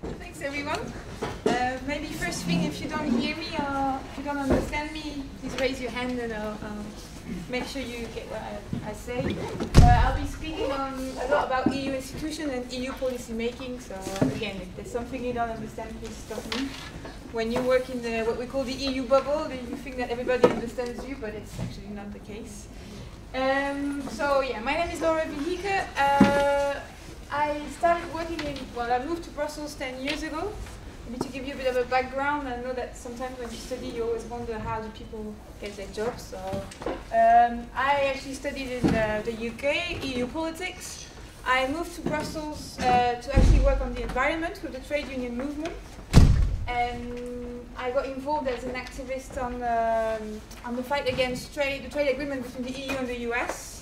Thanks, everyone. Uh, maybe first thing, if you don't hear me or if you don't understand me, please raise your hand and I'll, I'll make sure you get what I, I say. Uh, I'll be speaking on a lot about EU institutions and EU policy making. So again, if there's something you don't understand, please stop me. When you work in the what we call the EU bubble, then you think that everybody understands you, but it's actually not the case. Um, so yeah, my name is Lora Verheecke. Uh, I started working in, well, I moved to Brussels 10 years ago. Maybe to give you a bit of a background, I know that sometimes when you study, you always wonder how do people get their jobs. So um, I actually studied in the, the, UK, EU politics. I moved to Brussels uh, to actually work on the environment with the trade union movement. And I got involved as an activist on, um, on the fight against trade, the trade agreement between the EU and the US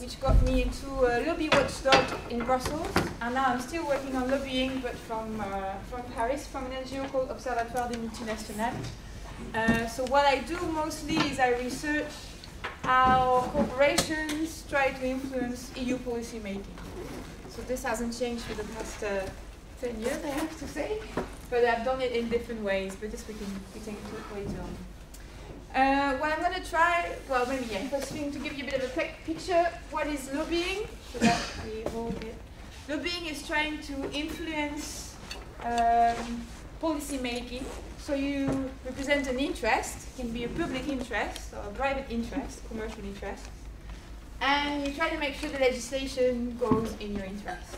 which got me into a lobby watchdog in Brussels. And now I'm still working on lobbying, but from, uh, from Paris, from an NGO called Observatoire des Multinationales. Uh, so what I do mostly is I research how corporations try to influence EU policy making. So this hasn't changed for the past uh, 10 years, I have to say. But I've done it in different ways, but this we can, we can talk later on. Uh, what I'm going to try, well, maybe yeah, first thing to give you a bit of a picture, what is lobbying? So that we all get. Lobbying is trying to influence um, policy making. So you represent an interest, it can be a public interest or a private interest, commercial interest, and you try to make sure the legislation goes in your interest.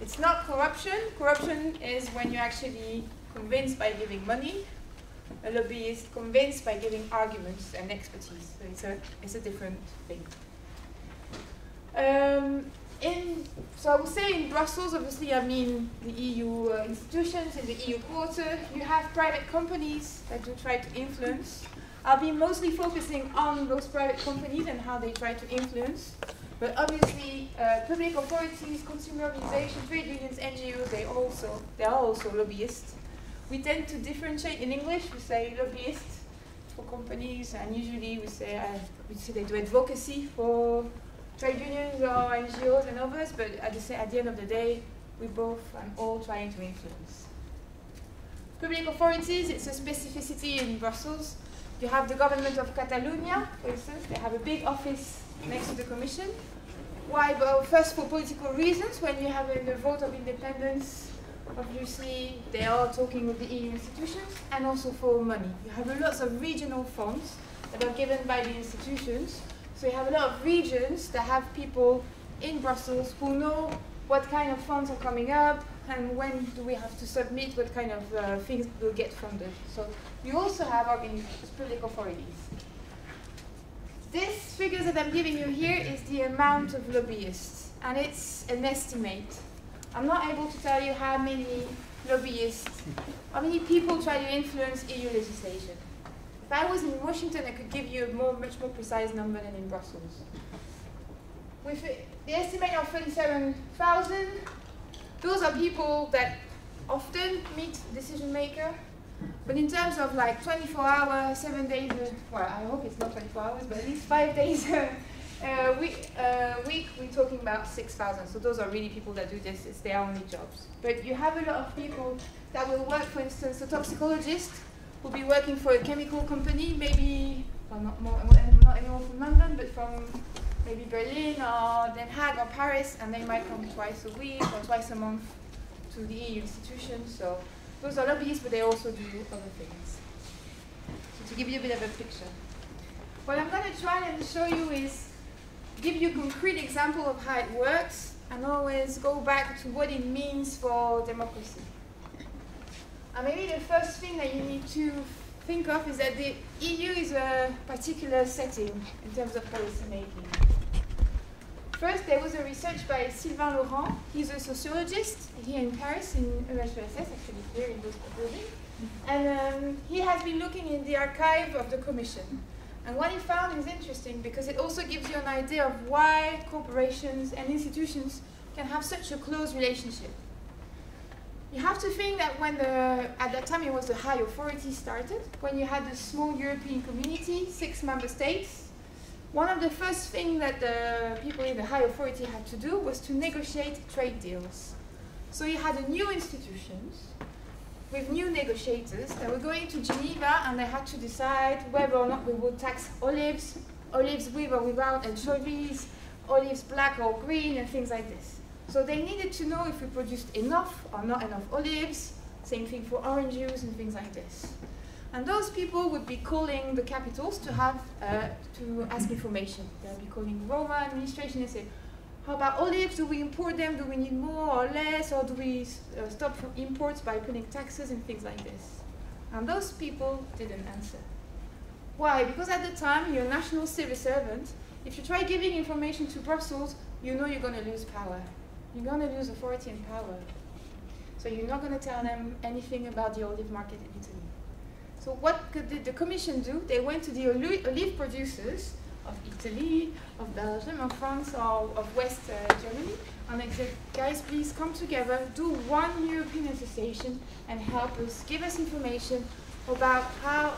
It's not corruption. Corruption is when you're actually convinced by giving money a lobbyist convinced by giving arguments and expertise. So it's a, it's a different thing. Um, in, so I would say in Brussels, obviously I mean the EU uh, institutions, in the EU quarter, you have private companies that do try to influence. I'll be mostly focusing on those private companies and how they try to influence. But obviously, uh, public authorities, consumer organizations, trade unions, NGOs, they also they are also lobbyists we tend to differentiate in English. We say lobbyists for companies, and usually we say uh, we say they do advocacy for trade unions or NGOs and others. But at the, at the end of the day, we both and all trying to influence. Public authorities, it's a specificity in Brussels. You have the government of Catalonia, for instance. They have a big office next to the Commission. Why? Well, first for political reasons. When you have a vote of independence obviously they are talking with the EU institutions and also for money. You have a lot of regional funds that are given by the institutions. So you have a lot of regions that have people in Brussels who know what kind of funds are coming up and when do we have to submit what kind of uh, things will get funded. So you also have public authorities. This figures that I'm giving you here is the amount of lobbyists and it's an estimate. I'm not able to tell you how many lobbyists, how many people try to influence EU legislation. If I was in Washington, I could give you a more, much more precise number than in Brussels. With the estimate of 37,000, those are people that often meet decision maker. But in terms of like 24 hours, seven days, uh, well, I hope it's not 24 hours, but at least five days uh, week, uh, week, we're talking about 6,000. So those are really people that do this. It's their only jobs. But you have a lot of people that will work, for instance, a toxicologist will be working for a chemical company, maybe, well, not, more, not anyone from London, but from maybe Berlin or Den Haag or Paris, and they might come twice a week or twice a month to the EU institutions. So those are lobbyists, but they also do other things. So to give you a bit of a picture. What I'm going to try and show you is give you a concrete example of how it works and always go back to what it means for democracy. And maybe the first thing that you need to think of is that the EU is a particular setting in terms of policy making. First, there was a research by Sylvain Laurens. He's a sociologist here in Paris, in EHESS, actually here in this building. And um, he has been looking in the archive of the Commission. And what he found is interesting because it also gives you an idea of why corporations and institutions can have such a close relationship. You have to think that when the, at that time it was the high authority started, when you had the small European community, six member states, one of the first things that the people in the high authority had to do was to negotiate trade deals. So you had a new institutions with new negotiators They were going to Geneva and they had to decide whether or not we would tax olives, olives with or without anchovies, olives black or green, and things like this. So they needed to know if we produced enough or not enough olives, same thing for orange juice and things like this. And those people would be calling the capitals to have uh, to ask information. They'll be calling Roma administration and say, how about olives? Do we import them? Do we need more or less? Or do we uh, stop from imports by putting taxes and things like this? And those people didn't answer. Why? Because at the time, you're a national civil servant. If you try giving information to Brussels, you know you're going to lose power. You're going to lose authority and power. So you're not going to tell them anything about the olive market in Italy. So what did the Commission do? They went to the olive producers of Italy, of Belgium, of France, or of West uh, Germany. And I said, guys, please come together, do one European association and help us, give us information about how,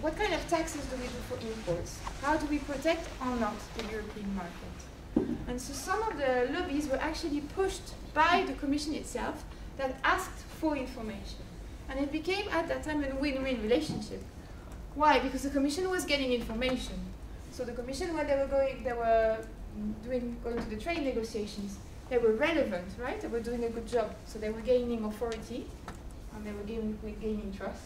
what kind of taxes do we do for imports? How do we protect or not the European market? And so some of the lobbies were actually pushed by the Commission itself that asked for information. And it became at that time a win-win relationship. Why? Because the Commission was getting information so the commission, when they were going, they were doing going to the trade negotiations, they were relevant, right? They were doing a good job. So they were gaining authority, and they were gaining, gaining trust.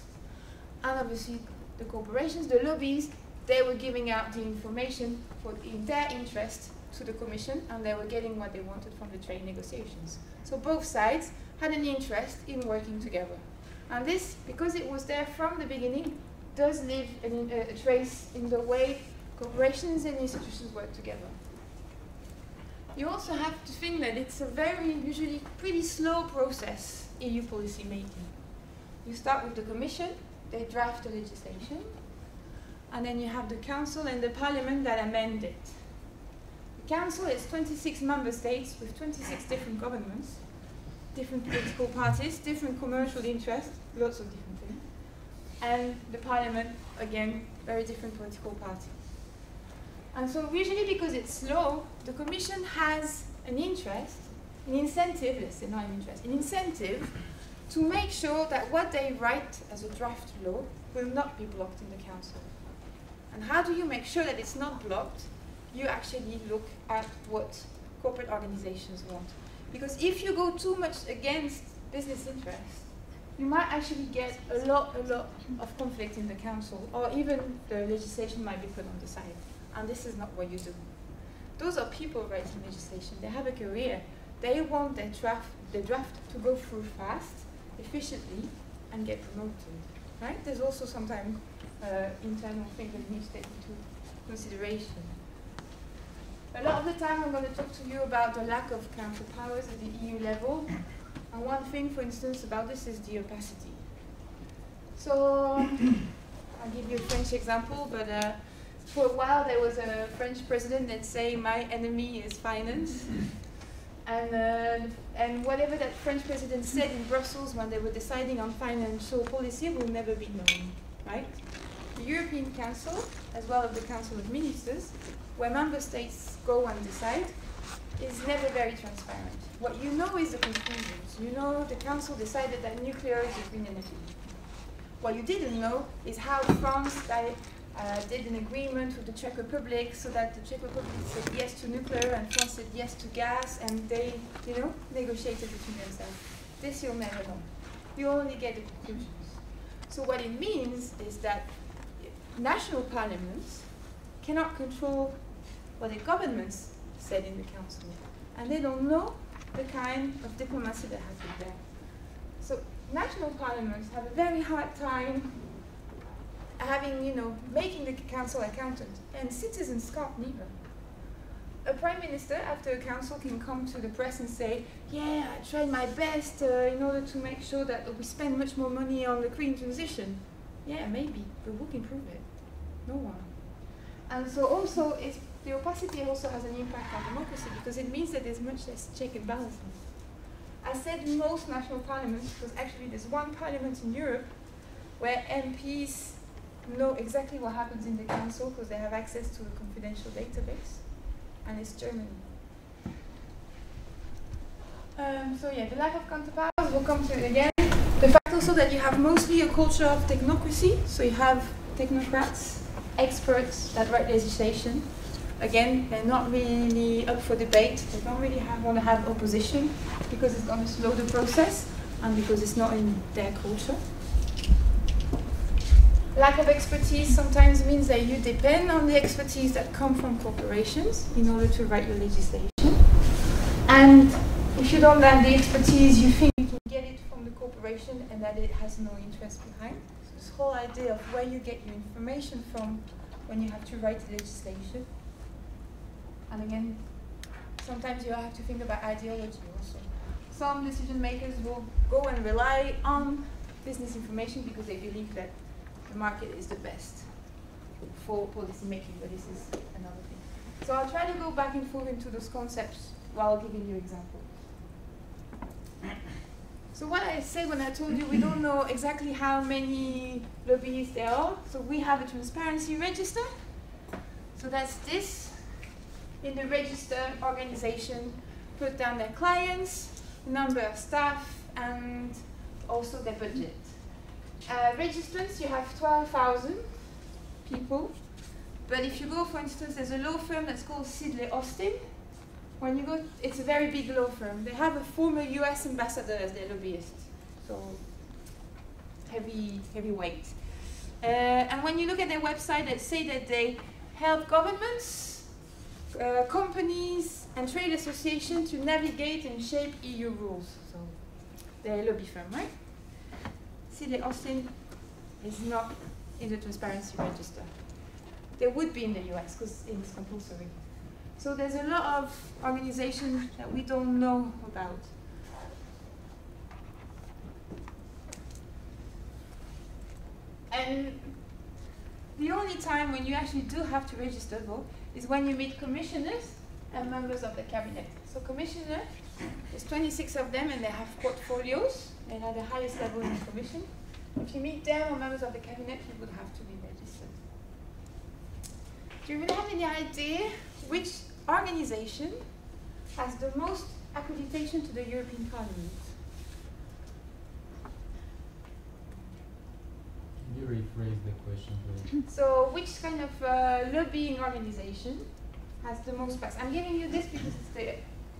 And obviously, the corporations, the lobbies, they were giving out the information for in their interest to the commission, and they were getting what they wanted from the trade negotiations. So both sides had an interest in working together. And this, because it was there from the beginning, does leave an, a, a trace in the way corporations and institutions work together. You also have to think that it's a very, usually pretty slow process, in EU policy making. You start with the Commission, they draft the legislation, and then you have the Council and the Parliament that amend it. The Council is 26 member states with 26 different governments, different political parties, different commercial interests, lots of different things. And the Parliament, again, very different political parties. And so usually because it's slow, the Commission has an interest, an incentive, let's say not an interest, an incentive to make sure that what they write as a draft law will not be blocked in the Council. And how do you make sure that it's not blocked? You actually look at what corporate organizations want. Because if you go too much against business interests, you might actually get a lot, a lot of conflict in the council, or even the legislation might be put on the side and this is not what you do. Those are people writing legislation. They have a career. They want their draft, the draft to go through fast, efficiently, and get promoted. Right? There's also sometimes uh, internal things that need to take into consideration. A lot of the time I'm going to talk to you about the lack of counter powers at the EU level. And one thing, for instance, about this is the opacity. So I'll give you a French example, but uh, for a while there was a French president that say my enemy is finance. And, uh, and whatever that French president said in Brussels when they were deciding on financial policy will never be known, right? The European Council, as well as the Council of Ministers, where member states go and decide, is never very transparent. What you know is the conclusions. You know the Council decided that nuclear is a green energy. What you didn't know is how France uh, did an agreement with the Czech Republic so that the Czech Republic said yes to nuclear and France said yes to gas and they, you know, negotiated between themselves. This you'll never know. You only get the conclusions. So what it means is that national parliaments cannot control what the governments said in the council. And they don't know the kind of diplomacy that has been there. So national parliaments have a very hard time having, you know, making the council accountant, and citizens can't neither. A prime minister, after a council, can come to the press and say, yeah, I tried my best uh, in order to make sure that we spend much more money on the green transition. Yeah, maybe, but who can prove it? No one. And so also, the opacity also has an impact on democracy because it means that there's much less check and balances. I said most national parliaments, because actually there's one parliament in Europe where MPs know exactly what happens in the council because they have access to a confidential database, and it's Germany. Um, so yeah, the lack of counterpowers, we'll come to it again. The fact also that you have mostly a culture of technocracy, so you have technocrats, experts that write legislation. Again, they're not really up for debate. They don't really have, want to have opposition because it's going to slow the process and because it's not in their culture. Lack of expertise sometimes means that you depend on the expertise that come from corporations in order to write your legislation. And if you don't have the expertise, you think you can get it from the corporation and that it has no interest behind. So this whole idea of where you get your information from when you have to write the legislation. And again, sometimes you have to think about ideology also. Some decision makers will go and rely on business information because they believe that the market is the best for policy making, but this is another thing. So I'll try to go back and forth into those concepts while giving you examples. So what I said when I told you we don't know exactly how many lobbyists there are, so we have a transparency register. So that's this. In the register, organization put down their clients, number of staff, and also their budget. Uh, registrants, you have 12,000 people. But if you go, for instance, there's a law firm that's called Sidley Austin. When you go, it's a very big law firm. They have a former US ambassador as their lobbyist. So, heavy, heavy weight. Uh, and when you look at their website, they say that they help governments, uh, companies, and trade associations to navigate and shape EU rules. So, they're a lobby firm, right? Sidley Austin is not in the transparency register. They would be in the US because it's compulsory. So there's a lot of organizations that we don't know about. And the only time when you actually do have to register though is when you meet commissioners and members of the cabinet. So commissioner, there's 26 of them and they have portfolios and at the highest level in the commission. If you meet them or members of the cabinet, you would have to be registered. Do you really have any idea which organization has the most accreditation to the European Parliament? Can you rephrase the question, please? So, which kind of uh, lobbying organization has the most pass? I'm giving you this because it's the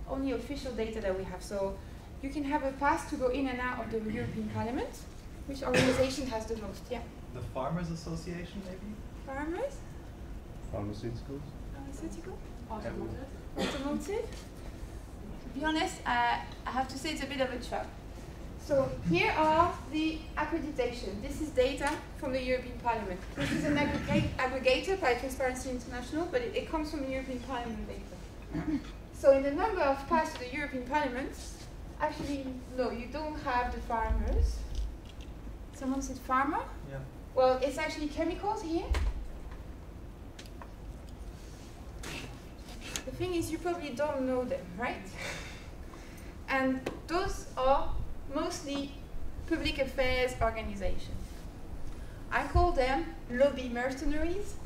only official data that we have. So, you can have a pass to go in and out of the European Parliament. Which organization has the most? Yeah. The Farmers Association, maybe? Farmers? Pharmaceuticals? Pharmaceutical? Automotive. Automotive? To be honest, uh, I have to say it's a bit of a trap. So here are the accreditation. This is data from the European Parliament. This is an aggregate, aggregator by Transparency International, but it, it comes from the European Parliament data. so in the number of pass to the European Parliament, actually, no, you don't have the farmers. Someone said farmer? Yeah. Well, it's actually chemicals here. The thing is, you probably don't know them, right? And those are mostly public affairs organizations. I call them lobby mercenaries.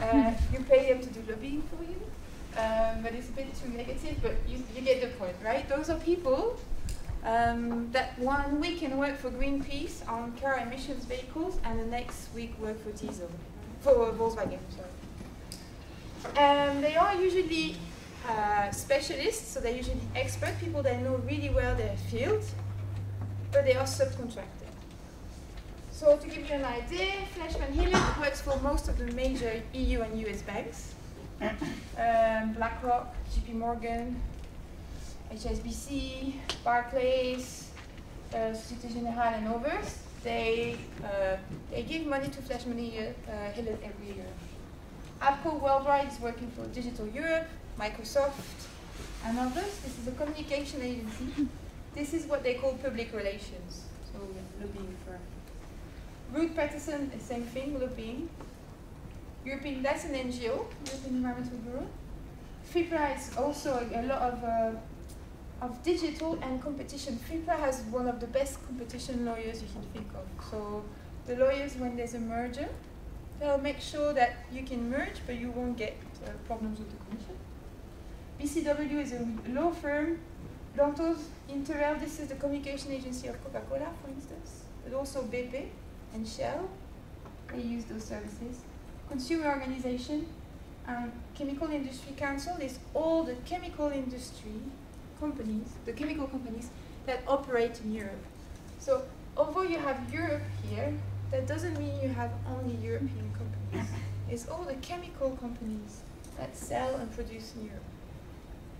Uh, you pay them to do lobbying for you, um, but it's a bit too negative, but you, you get the point, right? Those are people um, that one week can work for Greenpeace on car emissions vehicles, and the next week work for diesel, for Volkswagen. Sorry. Um, they are usually uh, specialists, so they're usually expert people that know really well their field, but they are subcontracted. So to give you an idea, Fleishman Hillard works for most of the major EU and US banks. Um, BlackRock, JP Morgan, HSBC, Barclays, uh, Societe Generale and others. They, uh, they give money to Fleishman uh, Hillard every year. APCO Worldwide is working for Digital Europe, Microsoft, and others. This is a communication agency. This is what they call public relations, so lobbying firm. Rud Pedersen, the same thing, lobbying. European, that's an NGO, European Environmental Bureau. FIPRA is also a, a lot of, uh, of digital and competition. FIPRA has one of the best competition lawyers you can think of. So the lawyers, when there's a merger, they'll make sure that you can merge, but you won't get uh, problems with the commission. BCW is a law firm Dantos, Interel, this is the communication agency of Coca-Cola, for instance, but also BP and Shell, they use those services. Consumer organization, and Chemical Industry Council is all the chemical industry companies, the chemical companies that operate in Europe. So although you have Europe here, that doesn't mean you have only European companies. It's all the chemical companies that sell and produce in Europe.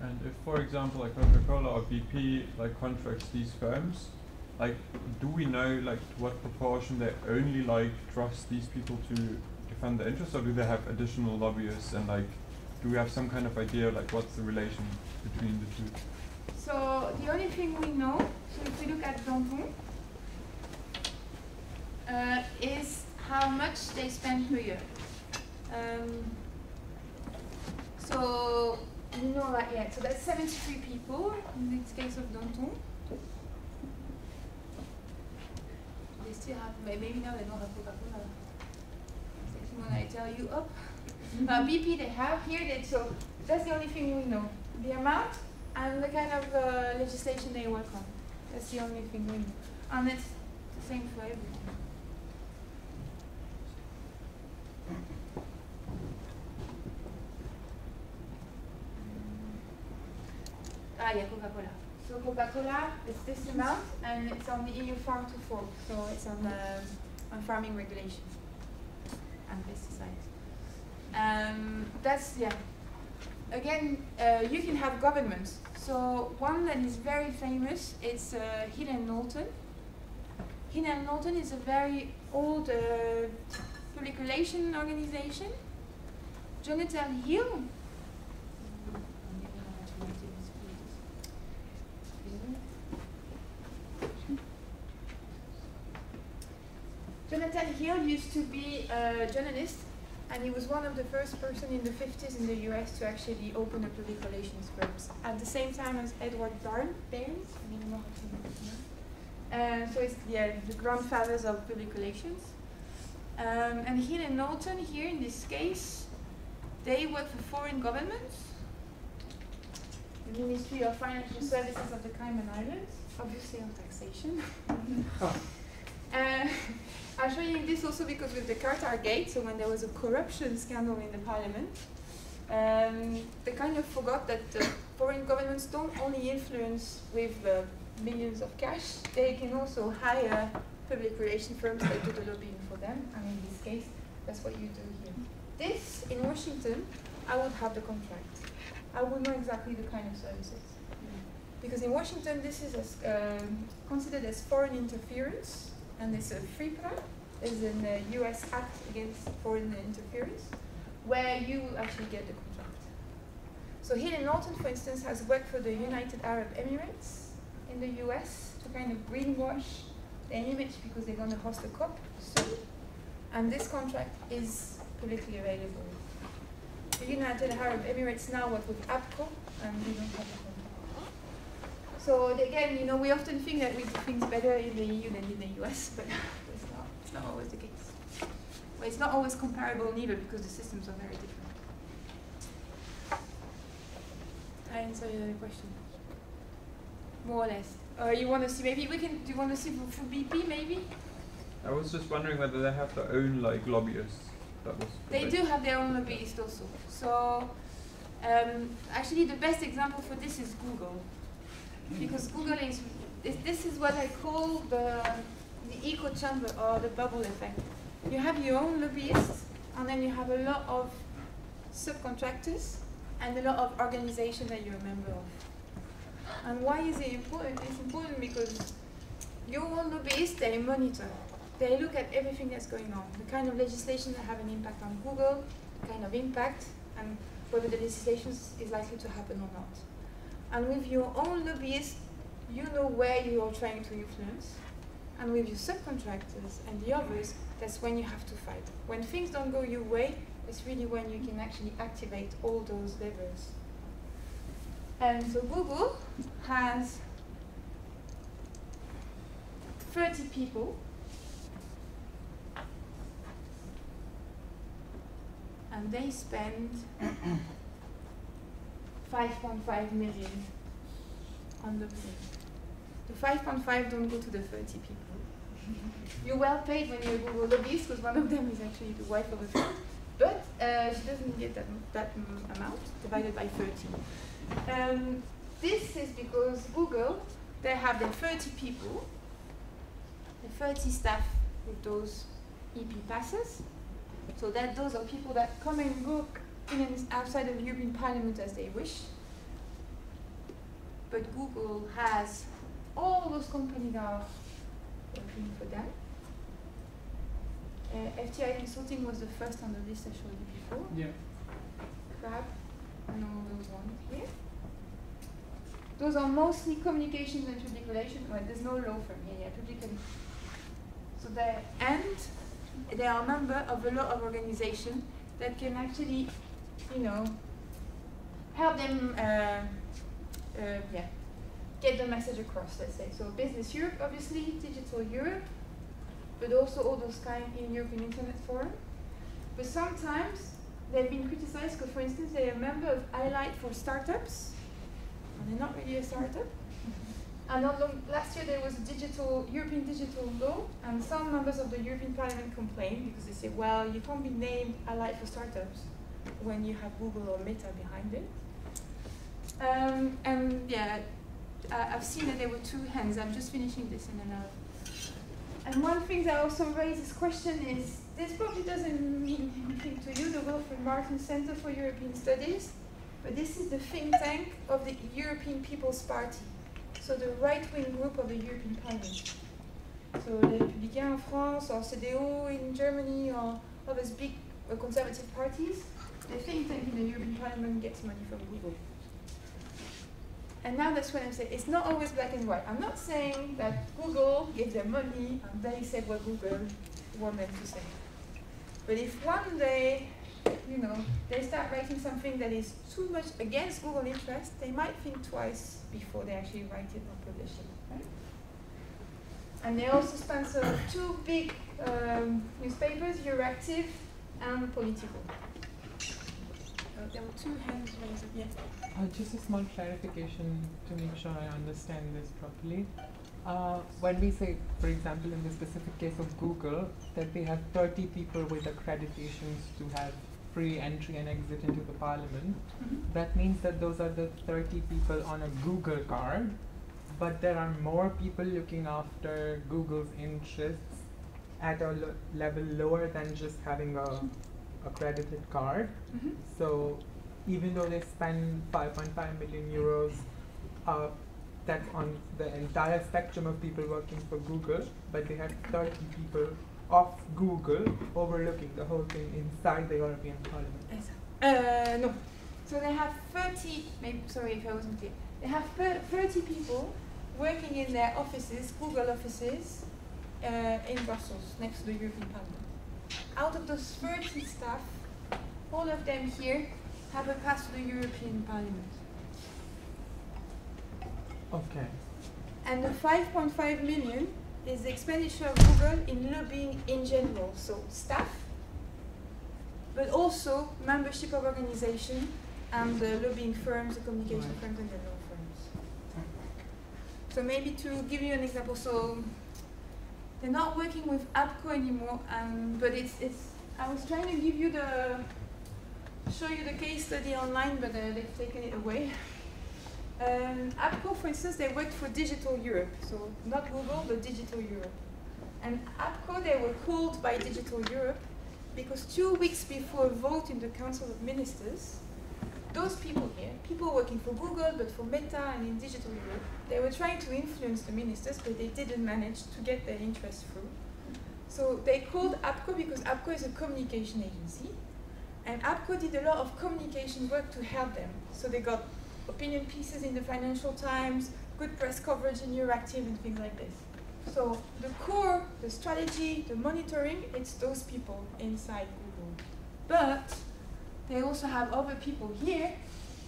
And if, for example, like Coca-Cola or BP like contracts these firms, like do we know like what proportion they only like trust these people to defend their interests, or do they have additional lobbyists and like do we have some kind of idea like what's the relation between the two? So the only thing we know, so if we look at Danton, uh, is how much they spend per year. Um, so you know that yet. so that's 73 people in this case of Danton. They still have, maybe now they don't have Coca-Cola. When I tell you up. Uh, BP they have here, they, so that's the only thing we know. The amount and the kind of uh, legislation they work on. That's the only thing we know. And it's the same for everything. Ah, yeah, Coca-Cola. So Coca-Cola is this amount, and it's on the EU Farm to Fork, so it's on the on farming regulation and pesticides. Um, that's yeah. Again, uh, you can have governments. So one that is very famous, it's uh, Hill and Knowlton. Hill and Knowlton is a very old uh, public relation organization. Jonathan Hill. Jonathan Hill used to be a journalist and he was one of the first person in the 50s in the US to actually open a public relations firms at the same time as Edward Barn, Barnes. I don't know how to pronounce it. Uh, so it's yeah, the grandfathers of public relations. Um, and Hill and Knowlton, here in this case, they work for foreign governments, the Ministry of Financial Services of the Cayman Islands, obviously on taxation. Uh, I'm showing this also because with the Qatar Gate, so when there was a corruption scandal in the parliament, um, they kind of forgot that uh, foreign governments don't only influence with uh, millions of cash, they can also hire public relation firms that do the lobbying for them, and in this case, that's what you do here. This, in Washington, I would have the contract. I would know exactly the kind of services. Because in Washington, this is as, um, considered as foreign interference, and it's a FARA, is an uh, US Act Against Foreign Interference, where you actually get the contract. So Hill and Knowlton, for instance, has worked for the United Arab Emirates in the US to kind of greenwash the image because they're going to host a COP soon, and this contract is publicly available. The United Arab Emirates now work with APCO, and we don't have. So again, you know, we often think that we do things better in the EU than in the US, but it's not, it's not always the case. Well, it's not always comparable neither because the systems are very different. I answered your question. More or less. Uh, you want to see, maybe we can, do you want to see for, for BP maybe? I was just wondering whether they have their own like lobbyists. That was They do have their own lobbyists also. So, um, actually, the best example for this is Google, because Google is this, this is what I call the the echo chamber or the bubble effect. You have your own lobbyists, and then you have a lot of subcontractors and a lot of organizations that you're a member of. And why is it important? It's important because your own lobbyists they monitor they look at everything that's going on, the kind of legislation that have an impact on Google, the kind of impact, and whether the legislation is likely to happen or not. And with your own lobbyists, you know where you are trying to influence. And with your subcontractors and the others, that's when you have to fight. When things don't go your way, it's really when you can actually activate all those levers. And so Google has 30 people and they spend 5.5 million on lobbying. The 5.5 don't go to the 30 people. You're well paid when you're a Google lobbyist because one of them is actually the wife of a friend. But uh, she doesn't get that, that amount divided by 30. Um, this is because Google, they have their 30 people, the 30 staff with those EP passes. So that those are people that come and go outside of European Parliament as they wish. But Google has all those companies are working for them. Uh, FTI Consulting was the first on the list I showed you before. Yeah. Kreab and all those ones here. Those are mostly communications and public relations. Well, there's no law firm here, yeah, public and so they and they are a member of a lot of organizations that can actually, you know, help them, uh, uh, yeah, get the message across. Let's say so. Business Europe, obviously, Digital Europe, but also all those kind in European Internet Forum. But sometimes they've been criticized because, for instance, they're a member of Allied for Startups, and they're not really a startup. And not last year there was a digital European digital law, and some members of the European Parliament complained because they said, well, you can't be named Allied for Startups when you have Google or Meta behind it. Um, and yeah, I've seen that there were two hands. I'm just finishing this and then I'll. And one thing that also raises question is this probably doesn't mean anything to you, the Wilfried Martens Center for European Studies, but this is the think tank of the European People's Party, so the right-wing group of the European Parliament. So the Républicains in France, or CDU in Germany, or all these big uh, conservative parties, the think tank in the European Parliament gets money from Google. And now that's what I'm saying. It's not always black and white. I'm not saying that Google gave them money and they said what Google want them to say. But if one day, you know, they start writing something that is too much against Google interest, they might think twice before they actually write it or publish it. Right? And they also sponsor two big um, newspapers, Euractiv and Politico. There were two hands raised. Yes. Uh, just a small clarification to make sure I understand this properly. Uh, when we say, for example, in the specific case of Google, that they have 30 people with accreditations to have free entry and exit into the parliament, Mhm. that means that those are the 30 people on a Google card, but there are more people looking after Google's interests at a lo- level lower than just having a accredited card. Mhm. So even though they spend 5.5 million euros, uh, that's on the entire spectrum of people working for Google, but they have 30 people of Google overlooking the whole thing inside the European Parliament. Uh, no. So they have 30, maybe, sorry if I wasn't clear. They have 30 people working in their offices, Google offices, uh, in Brussels, next to the European Parliament. Out of those 30 staff, all of them here have a pass to the European Parliament. Okay. And the 5.5 million is the expenditure of Google in lobbying in general, so staff, but also membership of organization and the lobbying firms, the communication Right. firms, and the law firms. So maybe to give you an example, so they're not working with APCO anymore, um, but it's it's. I was trying to give you the show you the case study online, but uh, they've taken it away. Um, APCO, for instance, they worked for Digital Europe, so not Google, but Digital Europe. And APCO, they were called by Digital Europe because two weeks before a vote in the Council of Ministers, those people here, people working for Google, but for Meta and in Digital Europe, they were trying to influence the ministers, but they didn't manage to get their interests through. So they called APCO because APCO is a communication agency, and APCO did a lot of communication work to help them. So they got opinion pieces in the Financial Times, good press coverage in Euractiv, and things like this. So the core, the strategy, the monitoring, it's those people inside Google. But they also have other people here,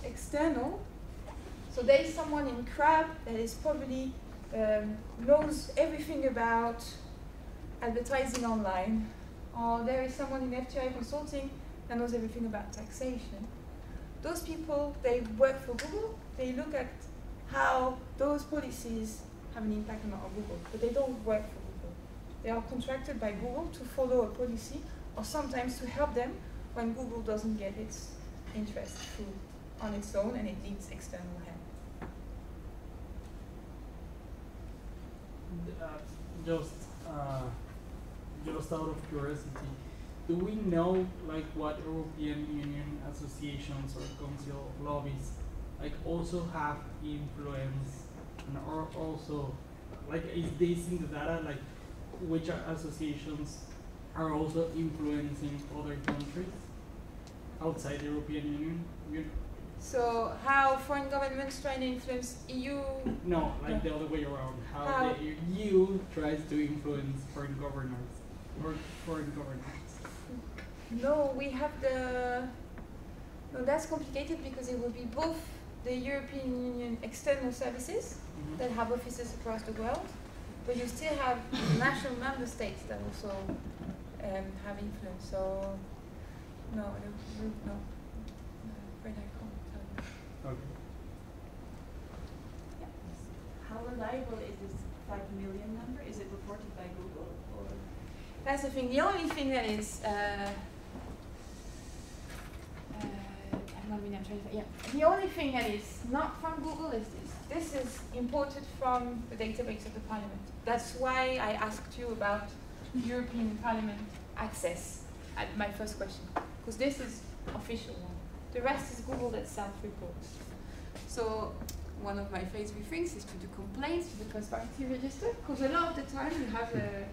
external. So there is someone in Kreab that is probably um, knows everything about advertising online, or there is someone in FTI Consulting that knows everything about taxation. Those people, they work for Google, they look at how those policies have an impact on Google, but they don't work for Google. They are contracted by Google to follow a policy or sometimes to help them when Google doesn't get its interest through on its own and it needs external help. uh, just uh, just out of curiosity, do we know like what European Union associations or council lobbies like also have influence and are also like is this in the data like which associations are also influencing other countries outside the European Union? You, So how foreign governments try to influence EU? no, like the other way around. How, How? the EU tries to influence foreign governors or foreign governments. No, we have the. No, that's complicated because it will be both the European Union external services Mhm. that have offices across the world, but you still have national member states that also um, have influence. So, no, I don't, don't- no, no, afraid I can't tell you. Okay. How reliable is this five million number? Is it reported by Google or? That's the thing. The only thing that is. Uh, uh, hang on a minute, I'm trying to. Yeah. The only thing that is not from Google is this. This is imported from the database of the Parliament. That's why I asked you about European Parliament access at my first question, because this is official one. The rest is Google that self-reports. So one of my favorite things is to do complaints to the transparency register, because a lot of the time you have a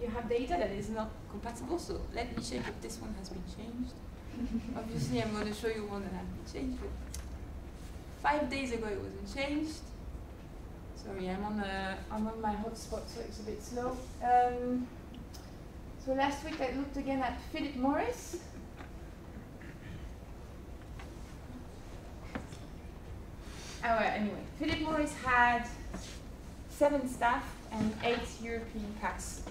you have data that is not compatible. So let me check if this one has been changed. Obviously, I'm going to show you one that has been changed. But five days ago, it wasn't changed. Sorry, I'm on a, I'm on my hotspot, so it's a bit slow. Um, so last week I looked again at Philip Morris. Oh, well, anyway, Philip Morris had seven staff and eight European pass.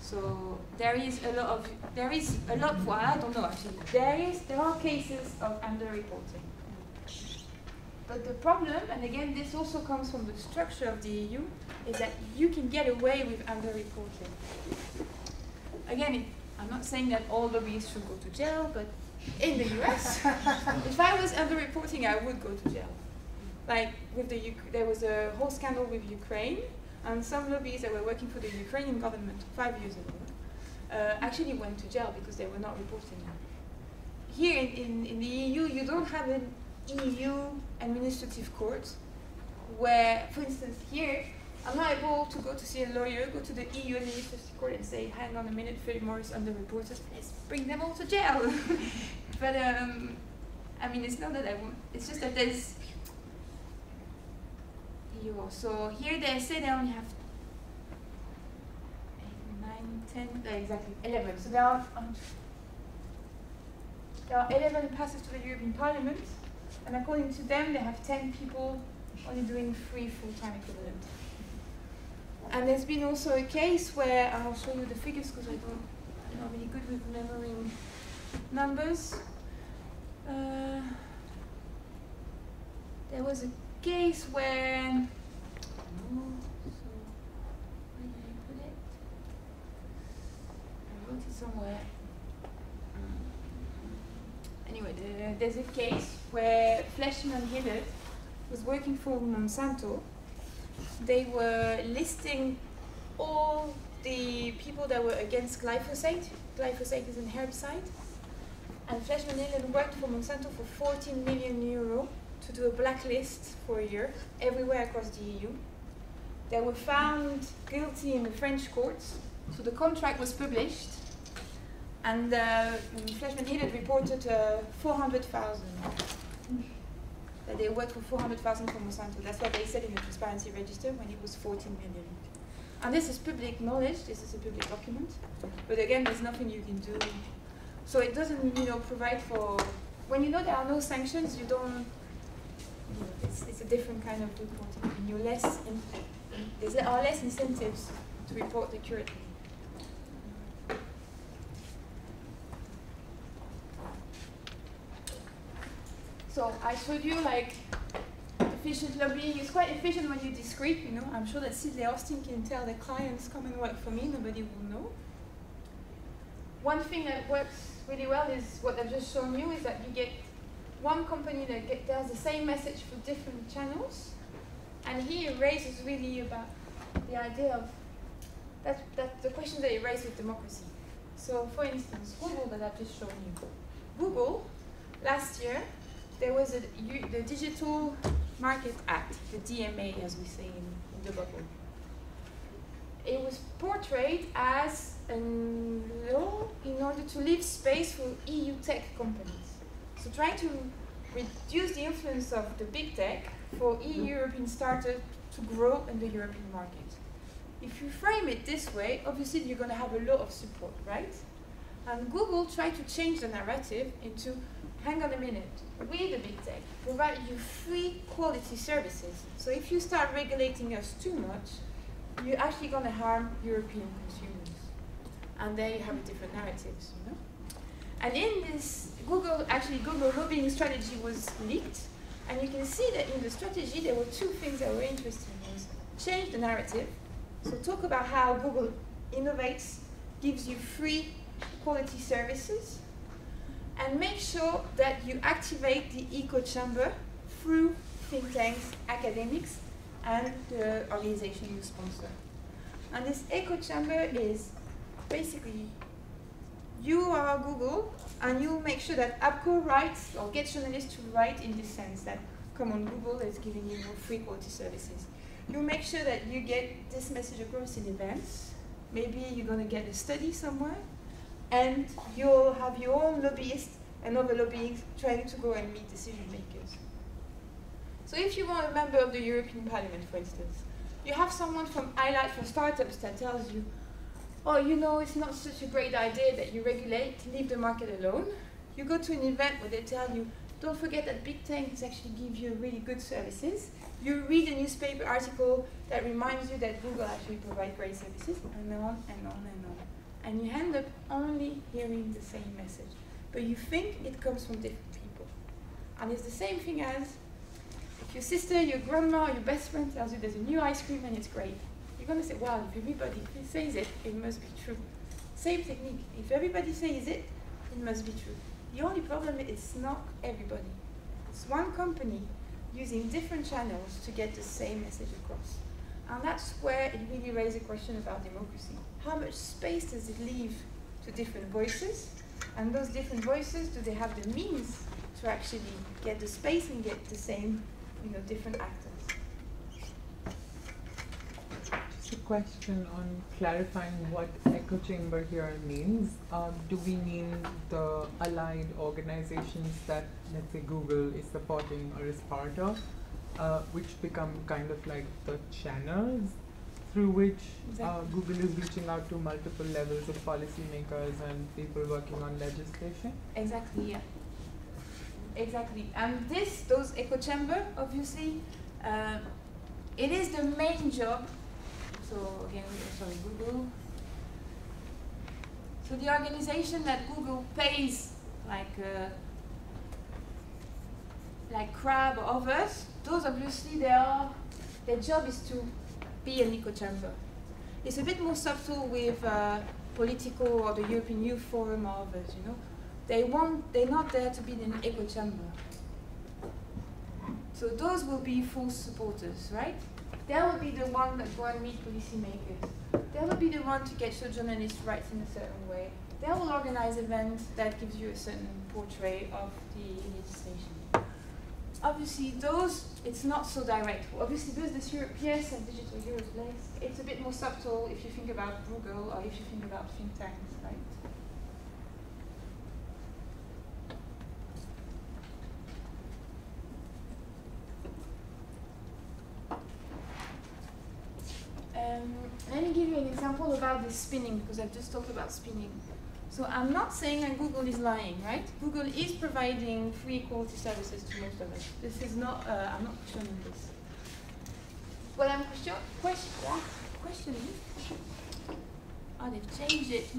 So there is a lot of there is a lot. Well, I don't know actually. There is there are cases of underreporting. But the problem, and again, this also comes from the structure of the EU, is that you can get away with underreporting. Again, it, I'm not saying that all lobbyists should go to jail, but in the US, if I was underreporting, I would go to jail. Like with the Uk- there was a whole scandal with Ukraine, and some lobbyists that were working for the Ukrainian government five years ago uh, actually went to jail because they were not reporting. Here in, in, in the EU, you don't have an EU administrative court where, for instance, here, I'm not able to go to see a lawyer, go to the EU administrative court and say, hang on a minute, Philip Morris underreported, let's bring them all to jail. but, um, I mean, it's not that I want, it's just that there's So here they say they only have eight, nine, ten, uh, exactly, 11. So there are, um, there are 11 passes to the European Parliament, and according to them, they have 10 people only doing three full-time equivalent. And there's been also a case where I'll show you the figures because I don't, I'm not really good with remembering numbers. Uh, there was a case where so where did it? I it somewhere. Anyway, the, there's a case where Fleishman Hillard was working for Monsanto. They were listing all the people that were against glyphosate. Glyphosate is an herbicide. And Fleishman Hillard worked for Monsanto for 14 million euro to do a blacklist for a year everywhere across the EU. They were found guilty in the French courts, so the contract was published, and uh, Fleishman Hillard reported uh, 400,000 that they worked for 400,000 for Monsanto. That's what they said in the transparency register when it was 14 million. And this is public knowledge. This is a public document. But again, there's nothing you can do. So it doesn't, you know, provide for when you know there are no sanctions. You don't. It's, it's a different kind of reporting. You're less. In, there are less incentives to report accurately. So I showed you like efficient lobbying is quite efficient when you're discreet, you know. I'm sure that Sidley Austin can tell the clients come and work for me, nobody will know. One thing that works really well is what I've just shown you is that you get one company that get, does the same message for different channels. And he raises really about the idea of that, that the question that it raises with democracy. So for instance, Google that I've just shown you. Google, last year, there was a, you, the Digital Market Act, the DMA as we say in, in the bubble. It was portrayed as a law in order to leave space for EU tech companies. So trying to reduce the influence of the big tech for EU European startups to grow in the European market. If you frame it this way, obviously you're going to have a lot of support, right? And Google tried to change the narrative into, hang on a minute, we the big tech provide you free quality services. So if you start regulating us too much, you're actually going to harm European consumers. And they have different narratives, you know? And in this, Google, actually Google lobbying strategy was leaked. And you can see that in the strategy, there were two things that were interesting. Was change the narrative. So talk about how Google innovates, gives you free quality services, and make sure that you activate the echo chamber through think tanks, academics, and the organization you sponsor. And this echo chamber is basically you are Google and you make sure that APCO writes or gets journalists to write in the sense that come on Google is giving you free quality services. You make sure that you get this message across in events. Maybe you're going to get a study somewhere and you'll have your own lobbyists and other lobbyists trying to go and meet decision makers. So if you are a member of the European Parliament, for instance, you have someone from Allied for Startups that tells you, oh, you know, it's not such a great idea that you regulate, leave the market alone. You go to an event where they tell you, don't forget that big tanks actually give you really good services. You read a newspaper article that reminds you that Google actually provides great services, and on and on and on. And you end up only hearing the same message. But you think it comes from different people. And it's the same thing as if your sister, your grandma, your best friend tells you there's a new ice cream and it's great. You're going to say, well, if everybody says it, it must be true. Same technique. If everybody says it, it must be true. The only problem is it's not everybody. It's one company using different channels to get the same message across. And that's where it really raises a question about democracy. How much space does it leave to different voices? And those different voices, do they have the means to actually get the space and get the same, you know, different actors? Just a question on clarifying what echo chamber here means. Um, do we mean the allied organizations that, let's say, Google is supporting or is part of, uh, which become kind of like the channels through which uh, Google is reaching out to multiple levels of policymakers and people working on legislation? Exactly, yeah. Exactly. And this, those echo chamber, obviously, uh, it is the main job. So again, sorry, Google. So the organization that Google pays, like uh, like Kreab or others, those obviously they are their job is to be an echo chamber. It's a bit more subtle with uh, political or the European Youth Forum or others, you know. They want they're not there to be an echo chamber. So those will be full supporters, right? They will be the one that go and meet policymakers. They will be the one to get your journalists rights in a certain way. They will organize events that gives you a certain portrait of the legislation. Obviously, those it's not so direct. Obviously, there's this European and Digital Europe. It's a bit more subtle if you think about Google or if you think about think tanks, right? Um, let me give you an example about this spinning because I've just talked about spinning. So I'm not saying that Google is lying, right? Google is providing free quality services to most of us. This is not, uh, I'm not questioning this. What I'm question, question, questioning, oh, they've changed it.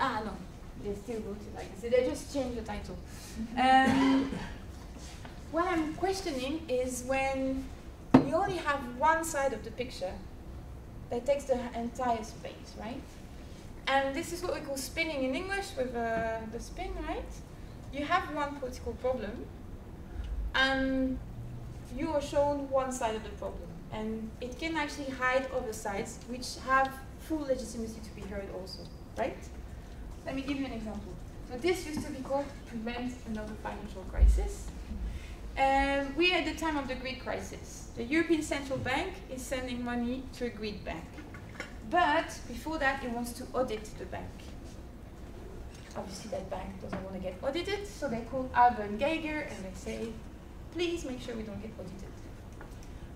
Ah, no, they still wrote it like this. They just changed the title. Um, what I'm questioning is when we only have one side of the picture that takes the entire space, right? And this is what we call spinning in English with uh, the spin, right? You have one political problem, and you are shown one side of the problem. And it can actually hide other sides which have full legitimacy to be heard also, right? Let me give you an example. So this used to be called prevent another financial crisis. Um, we are at the time of the Greek crisis. The European Central Bank is sending money to a Greek bank. But before that, it wants to audit the bank. Obviously, that bank doesn't want to get audited, so they call Alber and Geiger and they say, please make sure we don't get audited.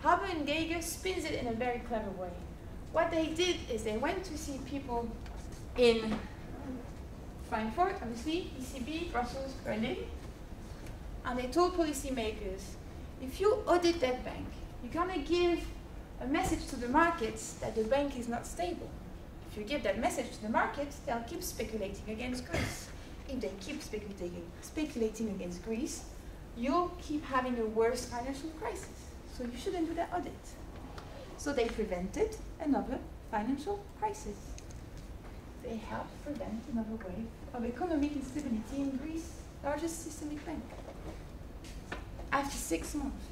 Alber and Geiger spins it in a very clever way. What they did is they went to see people in Frankfurt, obviously, ECB, Brussels, Berlin, and they told policymakers, if you audit that bank, you're going to give a message to the markets that the bank is not stable. If you give that message to the markets, they'll keep speculating against Greece. If they keep speculating, speculating against Greece, you'll keep having a worse financial crisis. So you shouldn't do that audit. So they prevented another financial crisis. They helped prevent another wave of economic instability in Greece, largest systemic bank. After six months.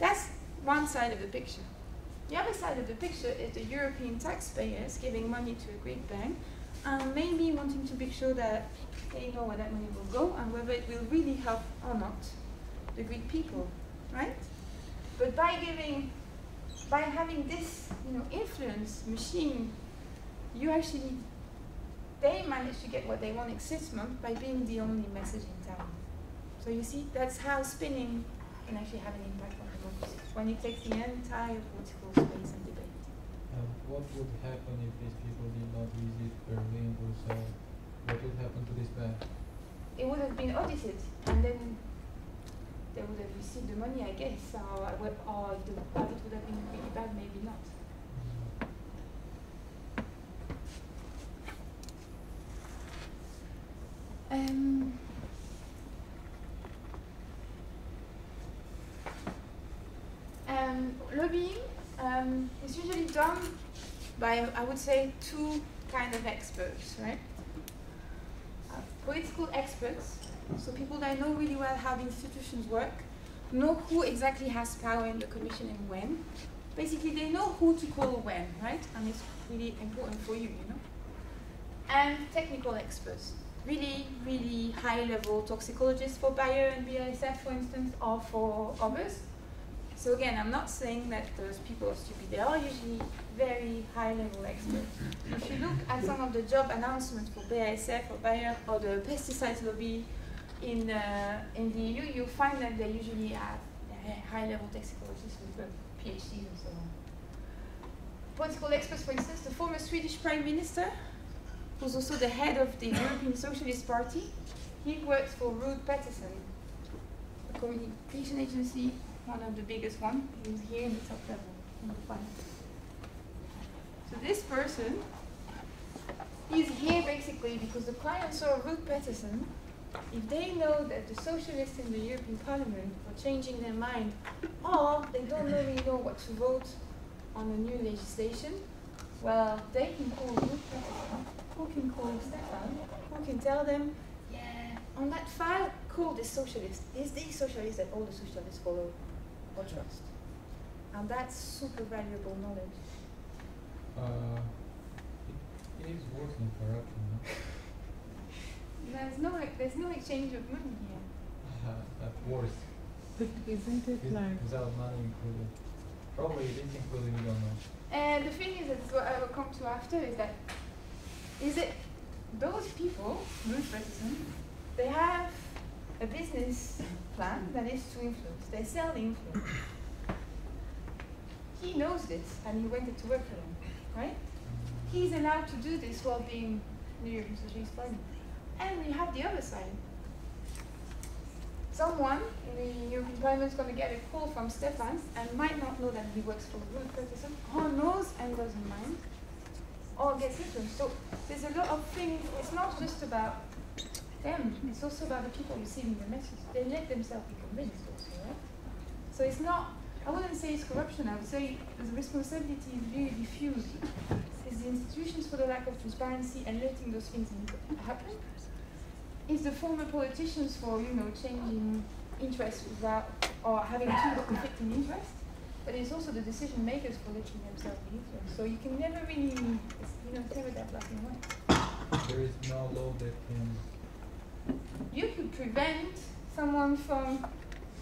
That's one side of the picture. The other side of the picture is the European taxpayers giving money to a Greek bank and maybe wanting to be sure that they know where that money will go and whether it will really help or not the Greek people, right? But by giving, by having this, you know, influence machine, you actually, they manage to get what they want in six months by being the only message in town. So you see, that's how spinning can actually have an impact on when it takes the entire political space and debate. Um, what would happen if these people did not visit Berlin, Brussels? What would happen to this bank? It would have been audited, and then they would have received the money, I guess, or, I or the audit would have been really bad, maybe not. Um, um, lobbying um, is usually done by, I would say, two kind of experts, right? Uh, political experts, so people that know really well how the institutions work, know who exactly has power in the commission and when. Basically, they know who to call when, right? And it's really important for you, you know? And technical experts, really, really high level toxicologists for Bayer and BASF, for instance, or for others. So again, I'm not saying that those people are stupid. They are usually very high level experts. If you look at some of the job announcements for BASF or Bayer or the pesticides lobby in, uh, in the EU, you'll find that they usually have high level toxicologists with PhDs and so on. Political experts, for instance, the former Swedish Prime Minister, who's also the head of the European Socialist Party, he works for Rud Pedersen, a communication agency one of the biggest one. He's here in the top level in the finance. So this person is here basically because the client saw Rud Pedersen. If they know that the socialists in the European Parliament are changing their mind, or they don't really know what to vote on a new legislation, well, they can call Rud Pedersen, who can call Stefan, who can tell them, yeah, on that file, call this socialist. Is the socialist that all the socialists follow or trust? And that's super valuable knowledge. Uh, it, it is worse than corruption, no? There's no there's no exchange of money here. Uh, at worst. But isn't it With- like Without money included. Probably it is included, we don't know. And the thing is, that's what I will come to after, is that is it those people, Rud Pedersen, they have a business plan that is to influence. They sell influence. He knows this and he wanted to work for them, right? He's allowed to do this while being New York Socialist Party. And we have the other side. Someone in the European Parliament is going to get a call from Stefan and might not know that he works for Rud Pedersen, or knows and doesn't mind, or gets influenced. So there's a lot of things. It's not just about them. It's also about the people receiving the message. They let themselves be convinced. So it's not, I wouldn't say it's corruption, I would say the responsibility is really diffused. It's the institutions for the lack of transparency and letting those things happen. It's the former politicians for, you know, changing interests without, or having two conflicting interests. But it's also the decision makers for letting themselves be influenced. So you can never really, you know, it's never that black and white. There is no law that can You could prevent someone from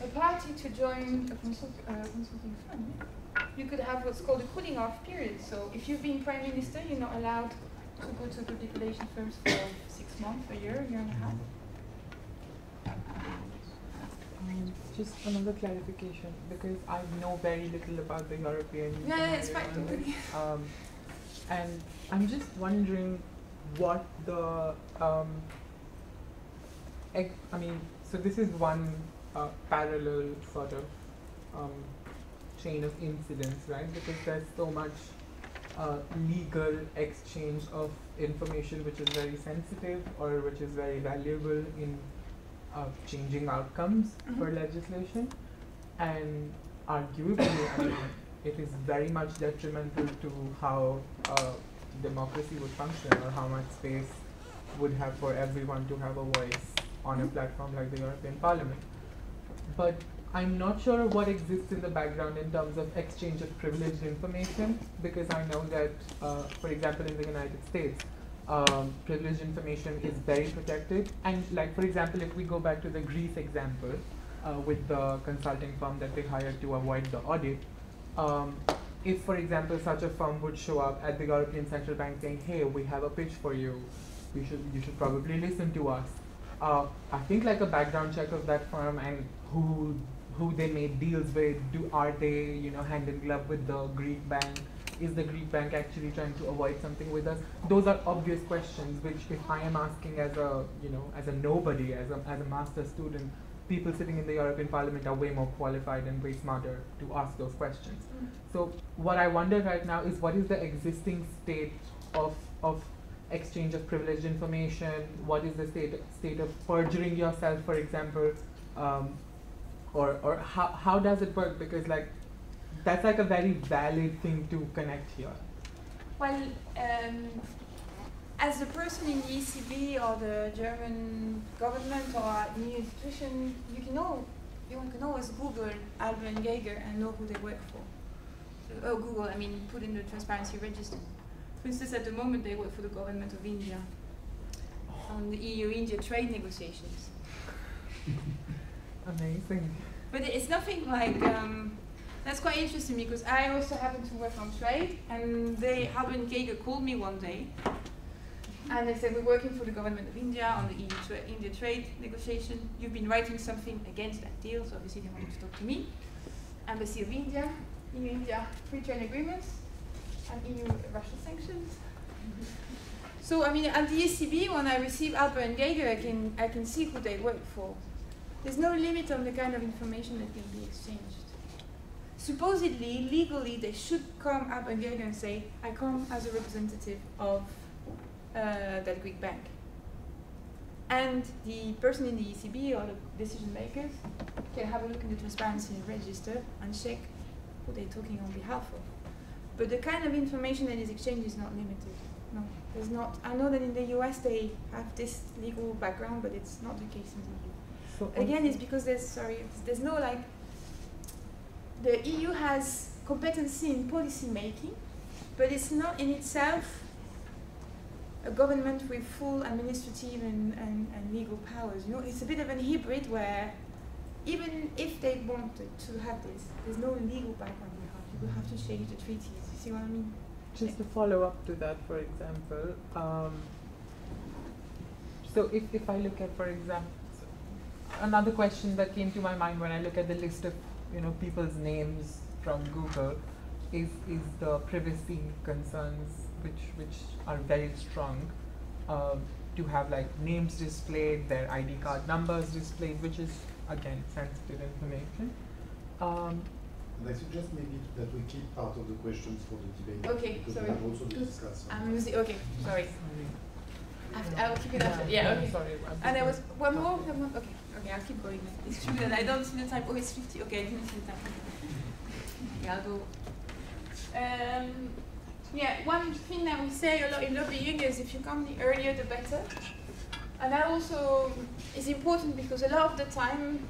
a party to join a consult, uh, consulting firm. You could have what's called a cooling off period. So if you've been prime minister, you're not allowed to go to public relations firms for six months, a year, a year and a half. Um, just another clarification because I know very little about the European yeah, it's fine, on don't this. worry. Um, and I'm just wondering what the um, I mean, so this is one uh, parallel sort of um, chain of incidents, right? Because there's so much uh, legal exchange of information which is very sensitive or which is very valuable in uh, changing outcomes for Mhm. legislation, and arguably, I mean, it is very much detrimental to how uh, democracy would function or how much space would have for everyone to have a voice on a platform like the European Parliament. But I'm not sure what exists in the background in terms of exchange of privileged information because I know that, uh, for example, in the United States, um, privileged information is very protected. And, like, for example, if we go back to the Greece example uh, with the consulting firm that they hired to avoid the audit, um, if, for example, such a firm would show up at the European Central Bank saying, "Hey, we have a pitch for you. You should you should probably listen to us." Uh, I think like a background check of that firm and who who they made deals with. Do are they you know hand in glove with the Greek bank? Is the Greek bank actually trying to avoid something with us? Those are obvious questions which, if I am asking as a you know as a nobody, as a as a master student, people sitting in the European Parliament are way more qualified and way smarter to ask those questions. So what I wonder right now is what is the existing state of of exchange of privileged information? What is the state state of perjuring yourself, for example, um, or or how how does it work? Because like that's like a very valid thing to connect here. Well, um, as a person in the ECB or the German government or any institution, you can know you can always Google Alber and Geiger and know who they work for. Oh, Google, I mean, put in the transparency register. For instance, at the moment they work for the government of India on the EU-India trade negotiations. Amazing. But it's nothing like um, that's quite interesting because I also happen to work on trade, and they Harbin Geiger called me one day, and they said we're working for the government of India on the EU tra- India trade negotiation. You've been writing something against that deal, so obviously they wanted to talk to me. Embassy of India, EU India free trade agreements, and EU Russia sanctions. So I mean, at the ECB, when I receive Alber and Geiger, I can I can see who they work for. There's no limit on the kind of information that can be exchanged. Supposedly, legally, they should come up and and say, "I come as a representative of uh, that Greek bank." And the person in the ECB or the decision makers can have a look in the transparency register and check who they're talking on behalf of. But the kind of information that is exchanged is not limited. No, there's not. I know that in the US they have this legal background, but it's not the case in the EU. So Again, it's because there's sorry, there's no like. The EU has competency in policy making, but it's not in itself a government with full administrative and, and, and legal powers. You know, it's a bit of an hybrid where even if they wanted to have this, there's no legal background you have. You will have to change the treaties. You see what I mean? Just to follow up to that, for example, um, so if, if I look at, for example, another question that came to my mind when I look at the list of you know people's names from Google is is the privacy concerns which which are very strong um, to have like names displayed, their ID card numbers displayed, which is again sensitive information. Um, And I suggest maybe that we keep part of the questions for the debate. Okay, Because sorry. we have also to discuss. I'm losing. Okay, sorry. sorry. I'll keep it after. Yeah. I'm Okay. Sorry. I'm And there was one more. one more? Okay. Okay, I'll keep going. It's true that I don't see the time. Oh, it's 50. Okay, I didn't see the time. Okay, I'll go. Um, yeah, one thing that we say a lot in lobbying is if you come the earlier, the better. And that also is important because a lot of the time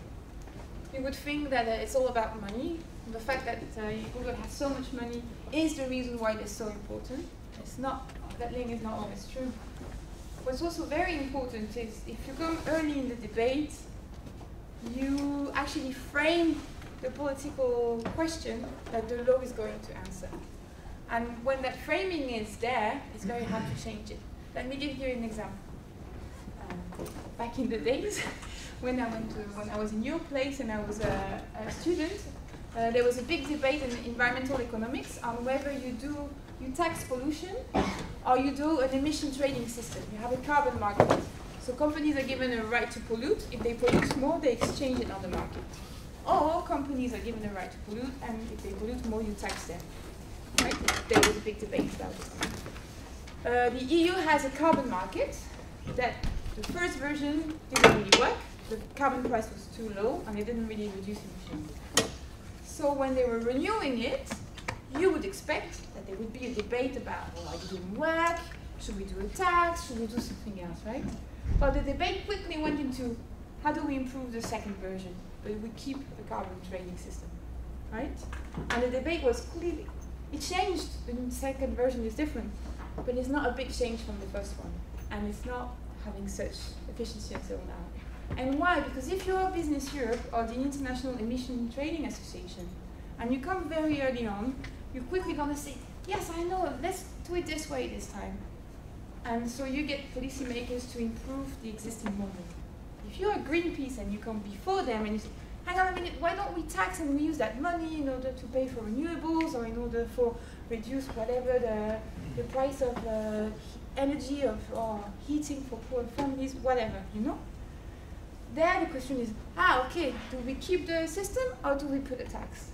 you would think that uh, it's all about money. The fact that uh, Google has so much money is the reason why they're so important. It's not, that link is not always true. What's also very important is if you come early in the debate, you actually frame the political question that the law is going to answer. And when that framing is there, it's very hard to change it. Let me give you an example. Um, back in the days, when I went to, when I was in your place and I was a, a student, uh, there was a big debate in environmental economics on whether you do you tax pollution or you do an emission trading system. You have a carbon market. So companies are given a right to pollute. If they produce more, they exchange it on the market. Or companies are given a right to pollute, and if they pollute more, you tax them. Right? There was a big debate about it. Uh, the EU has a carbon market that the first version didn't really work. The carbon price was too low, and it didn't really reduce emissions. So when they were renewing it, you would expect that there would be a debate about, well, it didn't work, should we do a tax, should we do something else, right? But the debate quickly went into, how do we improve the second version, but we keep the carbon trading system, right? And the debate was clearly, it changed, the second version is different, but it's not a big change from the first one, and it's not having such efficiency until now. And why? Because if you're Business Europe or the International Emission Trading Association, and you come very early on, you're quickly going to say, yes, I know, let's do it this way this time. And so you get policymakers to improve the existing model. If you're a Greenpeace and you come before them and you say, hang on a minute, why don't we tax and we use that money in order to pay for renewables or in order for reduce whatever the, the price of uh, energy of, or heating for poor families, whatever, you know? There the question is, ah, okay, do we keep the system or do we put a tax?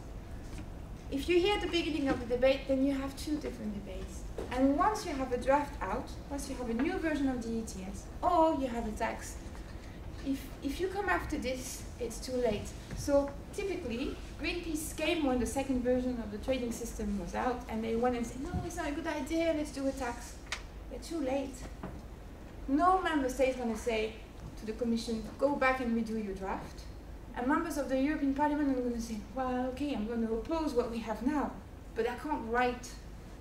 If you hear the beginning of the debate, then you have two different debates. And once you have a draft out, once you have a new version of the ETS, or you have a tax, if, if you come after this, it's too late. So typically, Greenpeace came when the second version of the trading system was out, and they went and said, no, it's not a good idea, let's do a tax. They're too late. No member state is going to say to the Commission, go back and redo your draft. And members of the European Parliament are going to say, well, okay, I'm going to oppose what we have now, but I can't write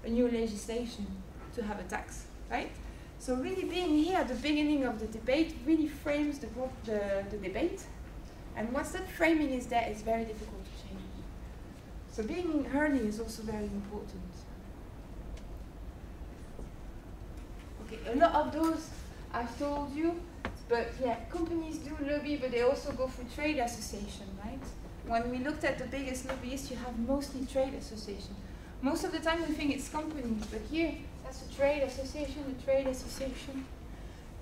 a new legislation to have a tax, right? So really being here at the beginning of the debate really frames the, the, the debate. And once that framing is there, it's very difficult to change. So being early is also very important. Okay, a lot of those I've told you, but yeah, companies do lobby, but they also go through trade association, right? When we looked at the biggest lobbyists, you have mostly trade association. Most of the time we think it's companies, but here, that's a trade association, a trade association.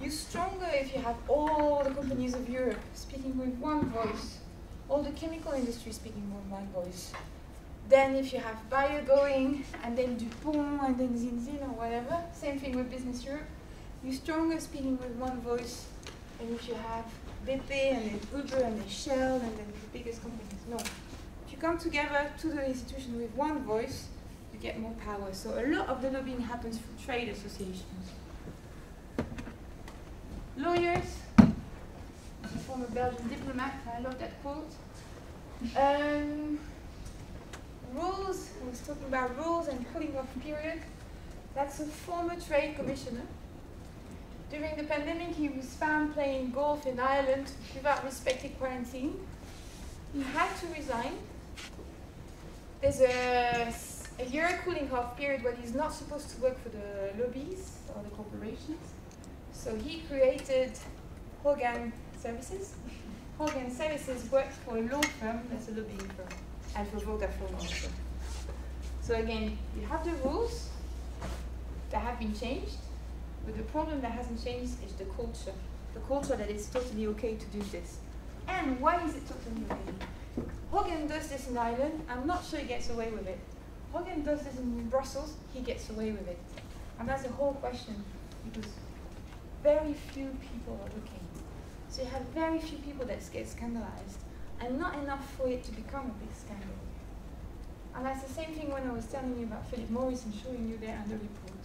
You're stronger if you have all the companies of Europe speaking with one voice, all the chemical industry speaking with one voice. Then if you have Bayer going, and then DuPont, and then Zinzin, or whatever, same thing with Business Europe, you're stronger speaking with one voice and if you have BP and then Uber and then Shell and then the biggest companies. No. If you come together to the institution with one voice, get more power. So a lot of the lobbying happens through trade associations. Lawyers, a former Belgian diplomat, I love that quote. Um, rules, I was talking about rules and cooling off period. That's a former trade commissioner during the pandemic, he was found playing golf in Ireland without respecting quarantine. He had to resign. There's a, a year cooling off period when he's not supposed to work for the lobbies or the corporations. So he created Hogan Services. Hogan Services works for a law firm that's a lobbying firm, and for Vodafone also. So again, you have the rules that have been changed, but the problem that hasn't changed is the culture. The culture that it's totally okay to do this. And why is it totally okay? Hogan does this in Ireland, I'm not sure he gets away with it. Hogan does this in Brussels, he gets away with it. And that's the whole question, because very few people are looking. So you have very few people that get scandalized, and not enough for it to become a big scandal. And that's the same thing when I was telling you about Philip Morris and showing you their under report.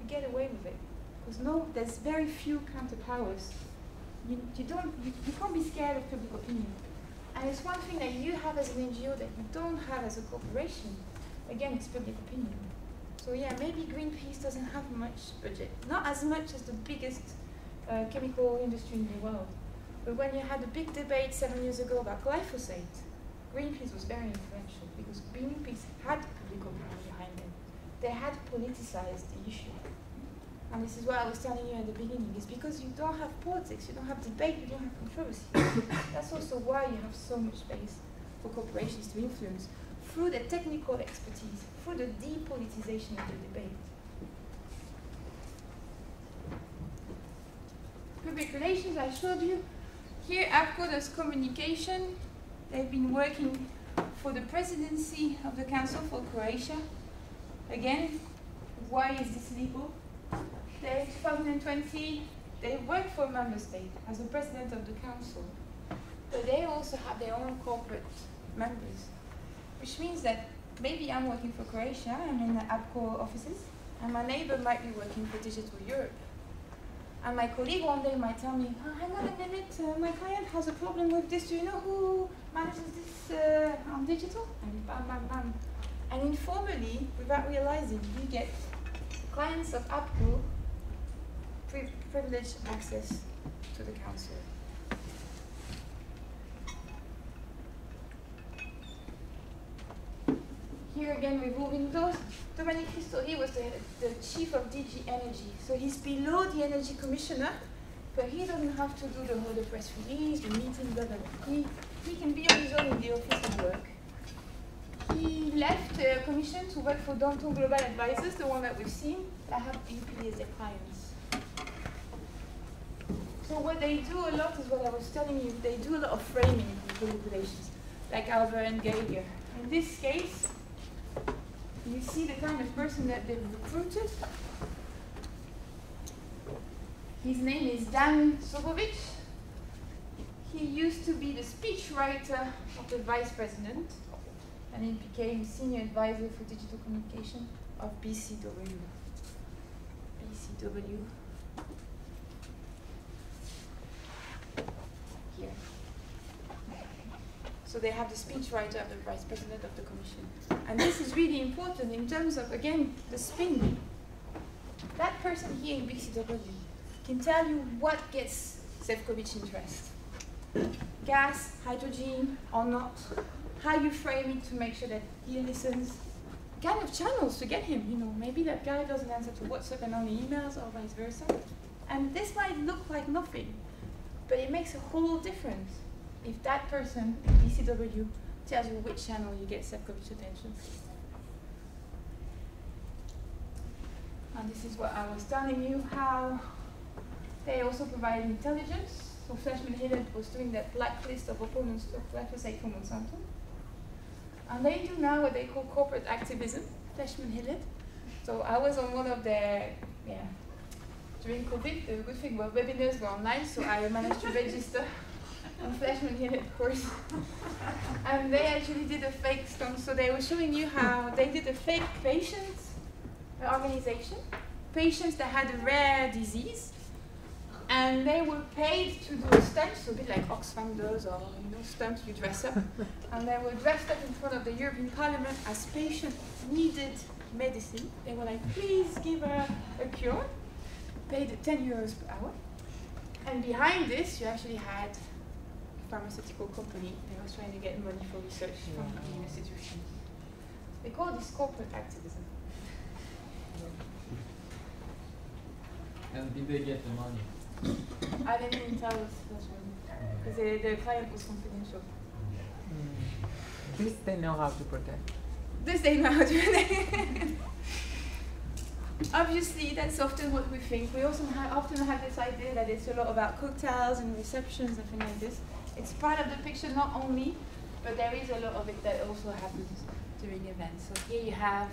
You get away with it. Because no, there's very few counterpowers. You, you don't you, you can't be scared of public opinion. And it's one thing that you have as an NGO that you don't have as a corporation. Again, it's public opinion. So yeah, maybe Greenpeace doesn't have much budget. Not as much as the biggest uh, chemical industry in the world. But when you had a big debate seven years ago about glyphosate, Greenpeace was very influential because Greenpeace had public opinion behind them. They had politicized the issue. And this is what I was telling you at the beginning, is because you don't have politics, you don't have debate, you don't have controversy. That's also why you have so much space for corporations to influence through the technical expertise, through the depolitization of the debate. Public relations, I showed you. Here, APCO does communication. They've been working for the presidency of the Council for Croatia. Again, why is this legal? They, 2020, they work for a member state as the president of the council. But they also have their own corporate members, which means that maybe I'm working for Croatia, I'm in the APCO offices, and my neighbor might be working for Digital Europe. And my colleague one day might tell me, oh, hang on a minute, uh, my client has a problem with this. Do you know who manages this uh, on digital? And bam, bam, bam. And informally, without realizing, we get clients of APCO privileged access to the council. Here again, revolving doors. Dominique Ristori, he was the, the chief of DG Energy. So he's below the energy commissioner, but he doesn't have to do the whole the press release, the meeting, blah, blah, blah. He, he can be on his own in the office and work. He left the commission to work for Dentons Global Advisors, the one that we've seen, that have UPD as their clients. So what they do a lot is what I was telling you, they do a lot of framing of the regulations, like Alber and Geiger. In this case, you see the kind of person that they've recruited. His name is Dan Sobovic. He used to be the speechwriter of the vice president, and he became senior advisor for digital communication of BCW. BCW. Here. So they have the speechwriter of the vice president of the commission. And this is really important in terms of, again, the spin. That person here in BCW can tell you what gets Sefcovic interest. Gas, hydrogen, or not. How you frame it to make sure that he listens. Kind of channels to get him, you know. Maybe that guy doesn't answer to WhatsApp and only emails, or vice versa. And this might look like nothing, but it makes a whole difference if that person BCW tells you which channel you get Sefcovic attention. And this is what I was telling you, how they also provide intelligence. So Fleishman Hillard was doing that blacklist of opponents to glyphosate from Monsanto. And they do now what they call corporate activism, Fleishman Hillard. So I was on one of their, yeah, during COVID, the good thing was webinars were online, so I managed to register Fleishman Hillard course. and um, they actually did a fake stone, so they were showing you how they did a fake patient uh, organization, patients that had a rare disease, and they were paid to do a stunt, so a bit like Oxfam does, or you know, stunt you dress up, and they were dressed up in front of the European Parliament as patients needed medicine. They were like, please give her a cure, paid 10 euros per hour, and behind this you actually had pharmaceutical company that was trying to get money for research from the institution. They call this corporate activism. And did they get the money? I didn't even tell us because the, the client was confidential. Mm. This they know how to protect. This they know how to protect. Obviously, that's often what we think. We also ha often have this idea that it's a lot about cocktails and receptions and things like this. It's part of the picture, not only, but there is a lot of it that also happens during events. So here you have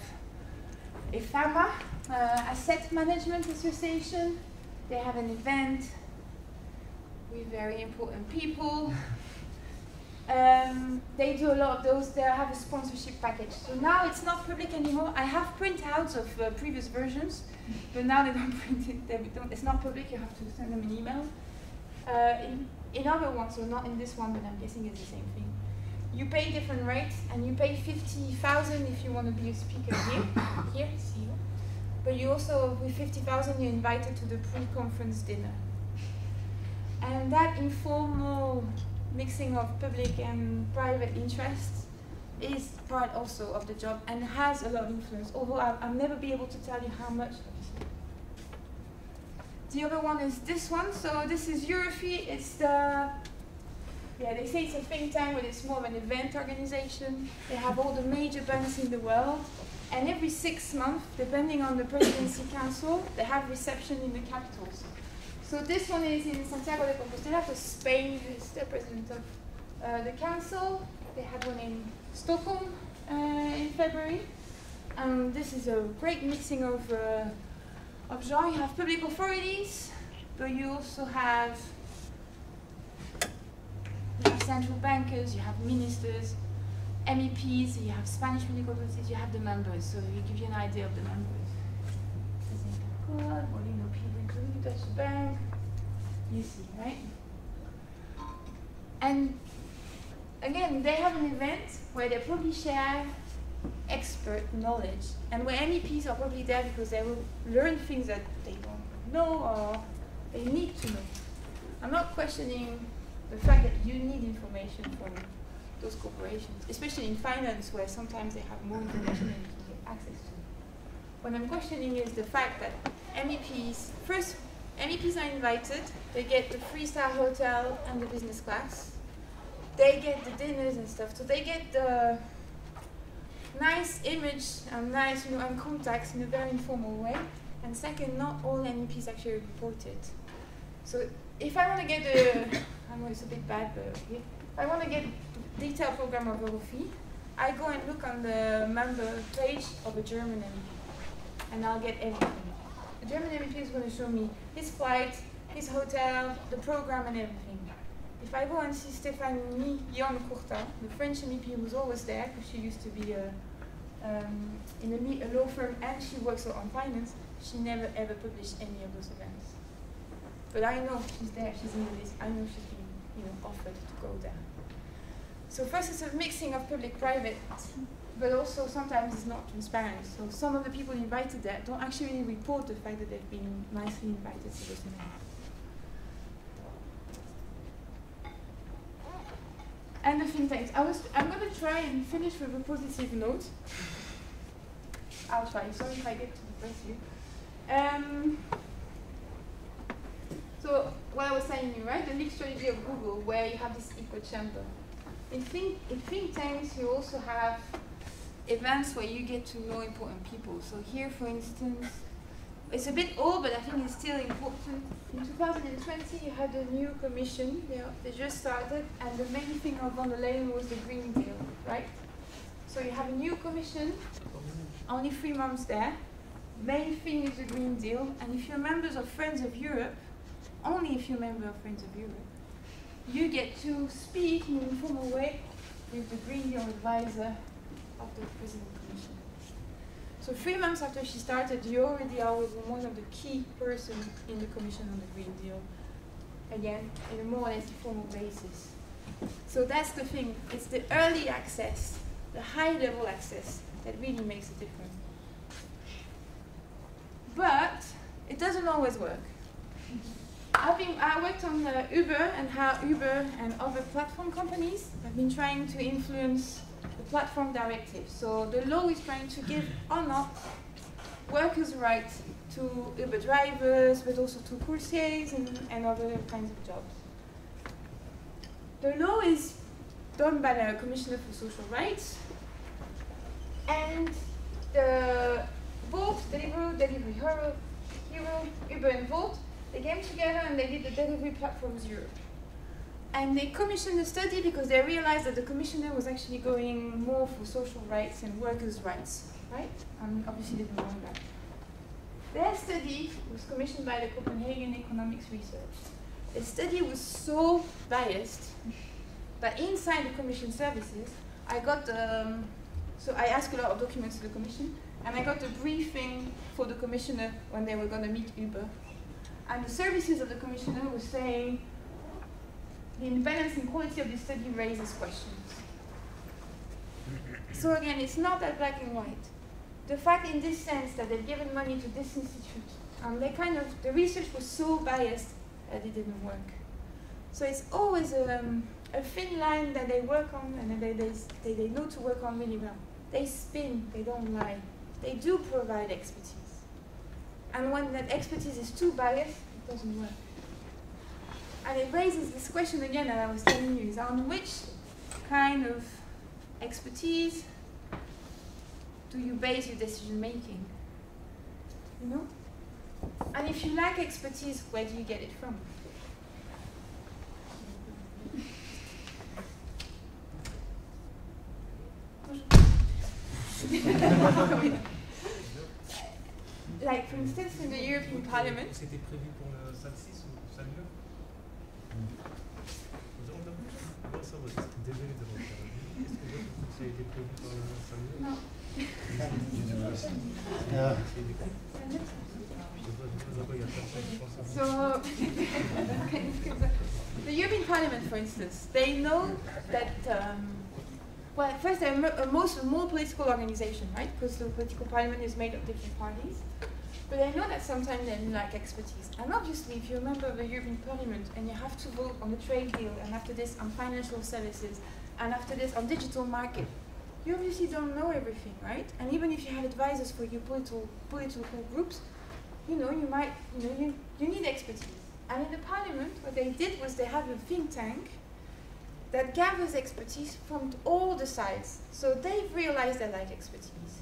EFAMA, uh, Asset Management Association. They have an event with very important people. Um, they do a lot of those. They have a sponsorship package. So now it's not public anymore. I have printouts of uh, previous versions, but now they don't print it. They don't, it's not public. You have to send them an email. Uh, in, other ones, so not in this one, but I'm guessing it's the same thing. You pay different rates, and you pay fifty thousand if you want to be a speaker here. here, see here. But you also, with fifty thousand, you're invited to the pre-conference dinner. And that informal mixing of public and private interests is part also of the job and has a lot of influence, although I'll, I'll never be able to tell you how much. The other one is this one. So this is Eurofi. It's the yeah, they say it's a think tank, but it's more of an event organization. They have all the major banks in the world. And every six months, depending on the presidency council, they have reception in the capitals. So this one is in Santiago de Compostela, so Spain is the president of uh, the council. They had one in Stockholm uh, in February. And this is a great mixing of, uh, genres. You have public authorities, but you also have, you have central bankers, you have ministers, MEPs, you have Spanish medical authorities, you have the members. So we give you an idea of the members. Molino Deutsche Bank, you see, right? And again, they have an event where they probably share expert knowledge and where MEPs are probably there because they will learn things that they don't know or they need to know. I'm not questioning the fact that you need information from those corporations, especially in finance where sometimes they have more information than you can get access to. What I'm questioning is the fact that MEPs, first MEPs are invited. They get the three-star hotel and the business class. They get the dinners and stuff. So they get the nice image and nice, you know, and um, contacts in a very informal way. And second, not all MEPs actually report it. So if I want to get the, I know it's a bit bad, but okay. if I want to get detailed program of Eurofi, I go and look on the member page of a German MEP, and I'll get everything. The German MEP is going to show me his flight, his hotel, the program and everything. If I go and see Stéphanie Jan Courtin, the French MEP who was always there, because she used to be a, um, in a, a, law firm and she works on finance, she never ever published any of those events. But I know she's there, she's in the list, I know she's been you know, offered to go there. So first it's a mixing of public-private but also sometimes it's not transparent. So some of the people invited there don't actually report the fact that they've been nicely invited to this event. And the think tanks. I was I'm gonna try and finish with a positive note. I'll try. Sorry if I get to depress you. Um, so what I was saying you right, the leak strategy of Google where you have this echo chamber. In think in think tanks you also have events where you get to know important people. So here, for instance, it's a bit old, but I think it's still important. In 2020, you had a new commission. They, they just started, and the main thing of von der Leyen was the Green Deal, right? So you have a new commission, only three months there. Main thing is the Green Deal, and if you're members of Friends of Europe, only if you're a member of Friends of Europe, you get to speak in an informal way with the Green Deal advisor of the President Commission. So three months after she started, you already are one of the key persons in the Commission on the Green Deal. Again, in a more or less formal basis. So that's the thing. It's the early access, the high level access that really makes a difference. But it doesn't always work. I've been, I worked on Uber and how Uber and other platform companies have been trying to influence the platform directive. So the law is trying to give or not workers' rights to Uber drivers, but also to coursiers and, and other kinds of jobs. The law is done by the Commissioner for Social Rights, and the both Deliveroo, Delivery Hero, Hero, Uber and Volt, they came together and they did the Delivery Platforms Europe. And they commissioned a study because they realized that the commissioner was actually going more for social rights and workers' rights, right? And obviously they didn't want that. Their study was commissioned by the Copenhagen Economics Research. the study was so biased that inside the commission services, I got um, so I asked a lot of documents to the commission, and I got a briefing for the commissioner when they were going to meet Uber. And the services of the commissioner were saying the independence and quality of the study raises questions. So again, it's not that black and white. The fact in this sense that they've given money to this institute, and they kind of, the research was so biased that it didn't work. So it's always um, a thin line that they work on and they, they, they, they know to work on really well. They spin, they don't lie. They do provide expertise. And when that expertise is too biased, it doesn't work. And it raises this question again that I was telling you, is on which kind of expertise do you base your decision making? You know? And if you lack expertise, where do you get it from? like, for instance, in the European Parliament, C'était prévu pour le salle 6 ou salle 9 Comment ça va Désolé de votre Est-ce que votre ça a été prévu pour la salle 9 no. Yeah. Je sais pas, je sais pas, il y a personne qui pense à ça. So, the European Parliament, for instance, they know that. Um, well, first they're a uh, most more political organization, right? Because the political parliament is made of different parties. But I know that sometimes they lack expertise. And obviously, if you're a member of the European Parliament and you have to vote on the trade deal, and after this on financial services, and after this on digital market, you obviously don't know everything, right? And even if you have advisors for your political political groups, you know, you might, you know, you, you need expertise. And in the parliament, what they did was they have a think tank that gathers expertise from all the sides. So they've realized they like expertise.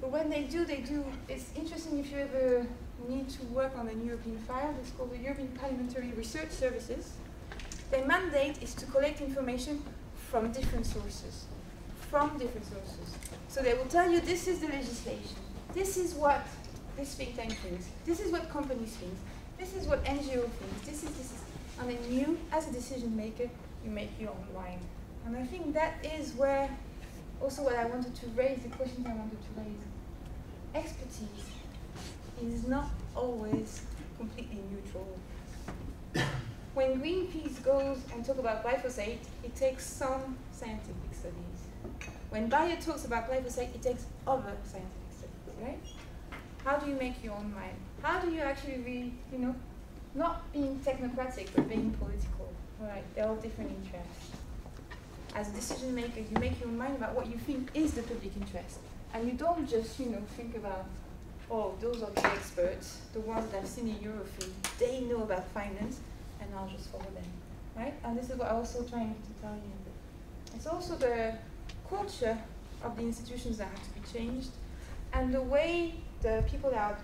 But when they do, they do, it's interesting if you ever need to work on a European file, it's called the European Parliamentary Research Services. Their mandate is to collect information from different sources. From different sources. So they will tell you this is the legislation. This is what this think tank thinks. This is what companies think. This is what NGO thinks. This is this is and then you as a decision maker you make your own line. And I think that is where also what I wanted to raise, the questions I wanted to raise. Expertise is not always completely neutral. when Greenpeace goes and talk about glyphosate, it takes some scientific studies. When Bayer talks about glyphosate, it takes other scientific studies, right? How do you make your own mind? How do you actually read, you know, not being technocratic, but being political? Right, they're all different interests. As a decision maker, you make your mind about what you think is the public interest. And you don't just, you know, think about, oh, those are the experts, the ones that I've seen in Eurofin, they know about finance, and I'll just follow them. Right? And this is what I'm also trying to tell you. It's also the culture of the institutions that have to be changed, and the way the people that are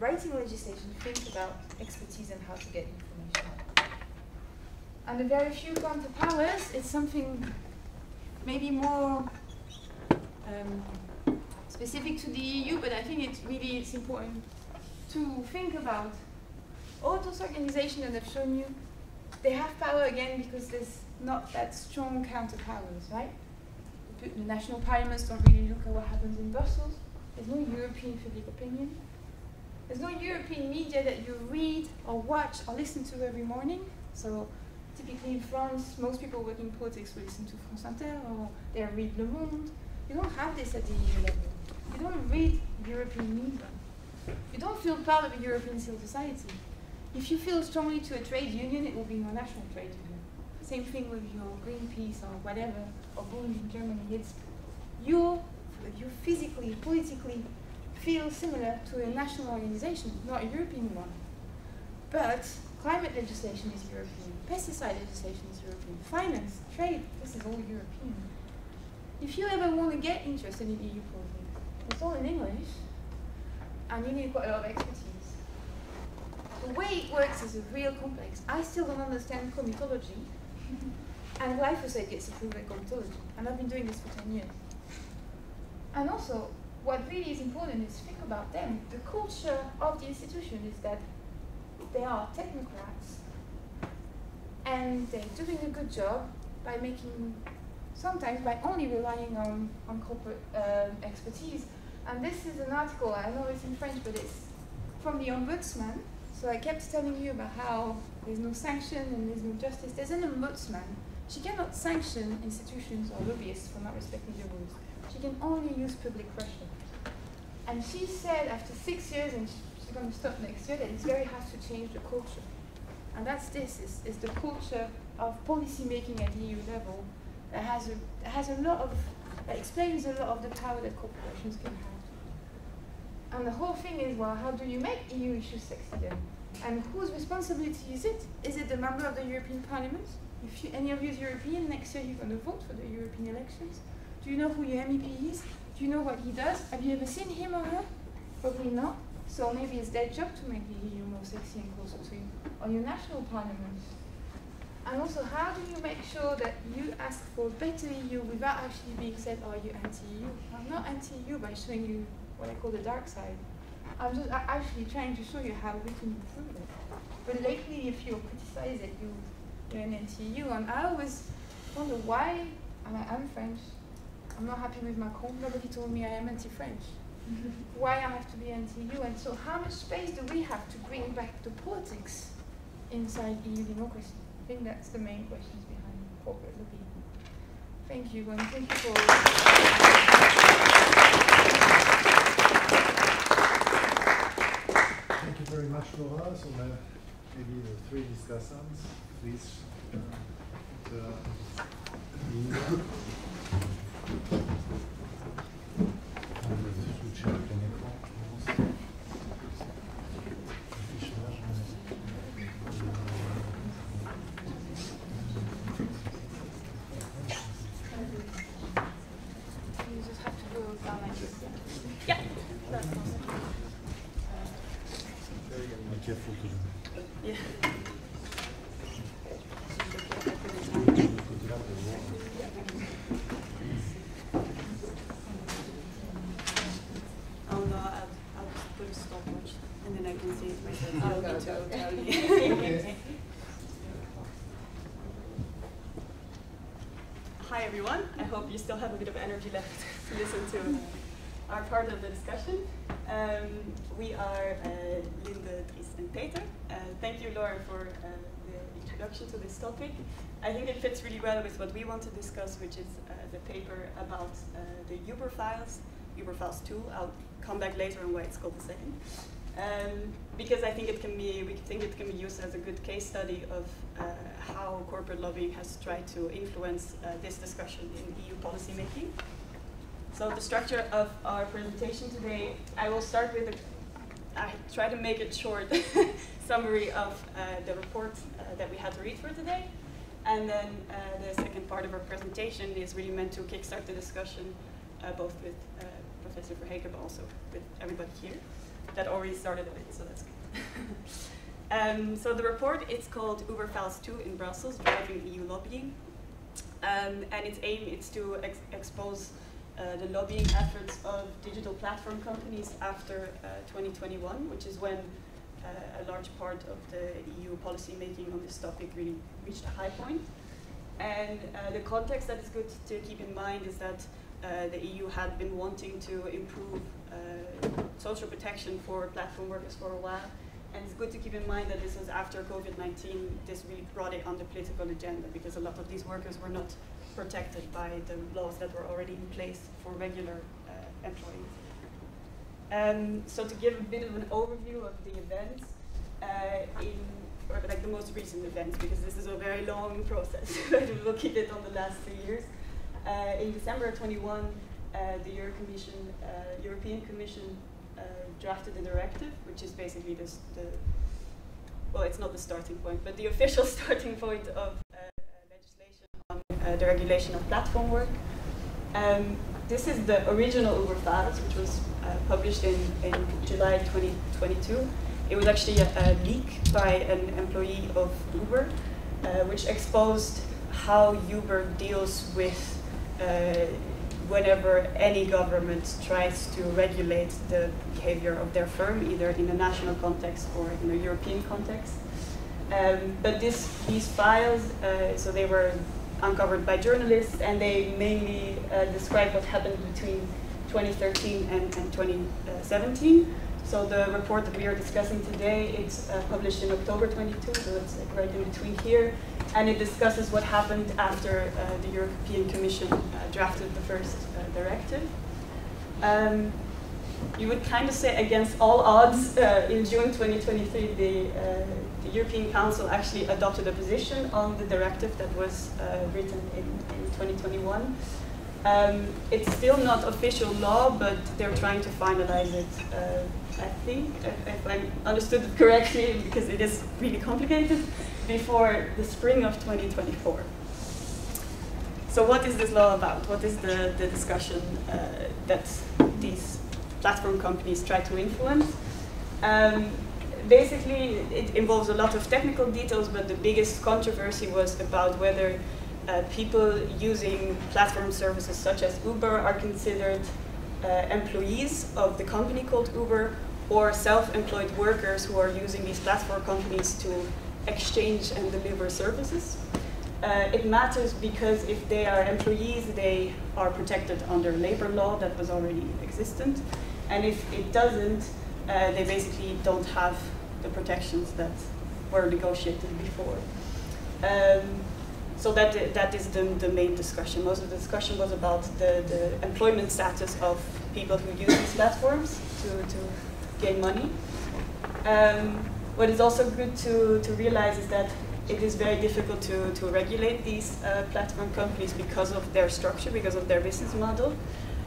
writing legislation think about expertise and how to get information. And the very few counter powers, it's something maybe more um, specific to the EU, but I think it's really it's important to think about all those organizations that I've shown you. They have power again because there's not that strong counter powers, right? The, the national parliaments don't really look at what happens in Brussels. There's no European public opinion. There's no European media that you read or watch or listen to every morning. So typically in France, most people working in politics will listen to France Inter or they read Le Monde. You don't have this at the EU level. You don't read European media. You don't feel part of a European civil society. If you feel strongly to a trade union, it will be your national trade union. Same thing with your Greenpeace or whatever, or Bund in Germany. It's you, you physically, politically feel similar to a national organization, not a European one. But climate legislation is European, pesticide legislation is European, finance, trade, this is all European. If you ever want to get interested in EU politics, it's all in English, and you need quite a lot of expertise. The way it works is a real complex. I still don't understand comitology, and glyphosate gets approved by comitology, and I've been doing this for 10 years. And also, what really is important is think about them. The culture of the institution is that they are technocrats and they're doing a good job by making, sometimes by only relying on, on corporate um expertise. And this is an article, I know it's in French, but it's from the Ombudsman. So I kept telling you about how there's no sanction and there's no justice. There's an Ombudsman. She cannot sanction institutions or lobbyists for not respecting the rules. She can only use public pressure. And she said after six years, and sh- she's going to stop next year, that it's very hard to change the culture. And that's this, is, is the culture of policy making at EU level that has a, has a lot of, that explains a lot of the power that corporations can have. And the whole thing is, well, how do you make EU issues sexy then? And whose responsibility is it? Is it the member of the European Parliament? If you, any of you is European, next year you're going to vote for the European elections. Do you know who your MEP is? Do you know what he does? Have you ever seen him or her? Probably not. So maybe it's their job to make the EU more sexy and closer to you. Or your national parliament. And also, how do you make sure that you ask for a better EU without actually being said, oh, you're anti-EU? I'm not anti-EU by showing you what I call the dark side. I'm just actually trying to show you how we can improve it. But lately, if you criticize it, you, you're an anti-EU. And I always wonder why, I am French, I'm not happy with Macron. Nobody told me I am anti-French. Why I have to be anti-EU? And so how much space do we have to bring back the politics inside EU democracy? I think that's the main questions behind corporate lobbying. Thank you, and thank you for. Thank you very much, Lora. So now maybe the three discussants, please. uh, the- the- You just have to go down like this. Yeah. That's awesome. Be careful to Yeah. Oh no, I'll, I'll just put a stopwatch and then I can see it myself. You Oh, don't need go, to go. tell me. Okay. Hi everyone, I hope you still have a bit of energy left to listen to our part of the discussion. Um, we are uh, Linde, Dries and Peter. Uh, thank you Lora for uh, the introduction to this topic. I think it fits really well with what we want to discuss, which is uh, the paper about uh, the Uber files, Uber files 2. I'll come back later on why it's called the second. Um, because I think it can be, we think it can be used as a good case study of how corporate lobbying has tried to influence uh, this discussion in EU policymaking. So the structure of our presentation today, I will start with a, I try to make it short summary of uh, the report uh, that we had to read for today. And then uh, the second part of our presentation is really meant to kickstart the discussion uh, both with uh, Professor Verheecke but also with everybody here. That already started a bit, so that's good. um, so the report, it's called Uber Files 2 in Brussels, Driving EU Lobbying. Um, and its aim is to ex expose uh, the lobbying efforts of digital platform companies after uh, 2021, which is when uh, a large part of the EU policy making on this topic really reached a high point. And uh, the context that is good to keep in mind is that uh, the EU had been wanting to improve uh, social protection for platform workers for a while. And it's good to keep in mind that this was after COVID-19, this really brought it on the political agenda because a lot of these workers were not protected by the laws that were already in place for regular uh, employees. Um, so to give a bit of an overview of the events, uh, in or like the most recent events, because this is a very long process to look at it on the last three years. Uh, in December 21, uh, the Euro Commission, uh, European Commission uh, drafted a directive, which is basically the, well, it's not the starting point, but the official starting point of uh, legislation on uh, the regulation of platform work. Um, this is the original Uber files, which was uh, published in, in July 2022. It was actually a, a leak by an employee of Uber, uh, which exposed how Uber deals with uh, whenever any government tries to regulate the behavior of their firm, either in a national context or in a European context. Um, but this, these files, uh, so they were uncovered by journalists, and they mainly uh, describe what happened between 2013 and, and 2017. So the report that we are discussing today, it's uh, published in October 22, so it's like right in between here, and it discusses what happened after uh, the European Commission uh, drafted the first uh, directive. Um, you would kind of say against all odds, uh, in June 2023, the, uh, the European Council actually adopted a position on the directive that was written in, in 2021. Um, it's still not official law, but they're trying to finalize it, I think, if, I understood it correctly, because it is really complicated, before the spring of 2024. So what is this law about? What is the, the discussion uh, that these platform companies try to influence? Um, basically, it involves a lot of technical details, but the biggest controversy was about whether uh, people using platform services such as Uber are considered uh, employees of the company called Uber or self-employed workers who are using these platform companies to exchange and deliver services. Uh, it matters because if they are employees, they are protected under labor law that was already existent. And if it doesn't, uh, they basically don't have the protections that were negotiated before. Um, so that, that is the, the main discussion. Most of the discussion was about the, the employment status of people who use these platforms to, to gain money. Um, what is also good to, to realize is that it is very difficult to, to regulate these uh, platform companies because of their structure, because of their business model.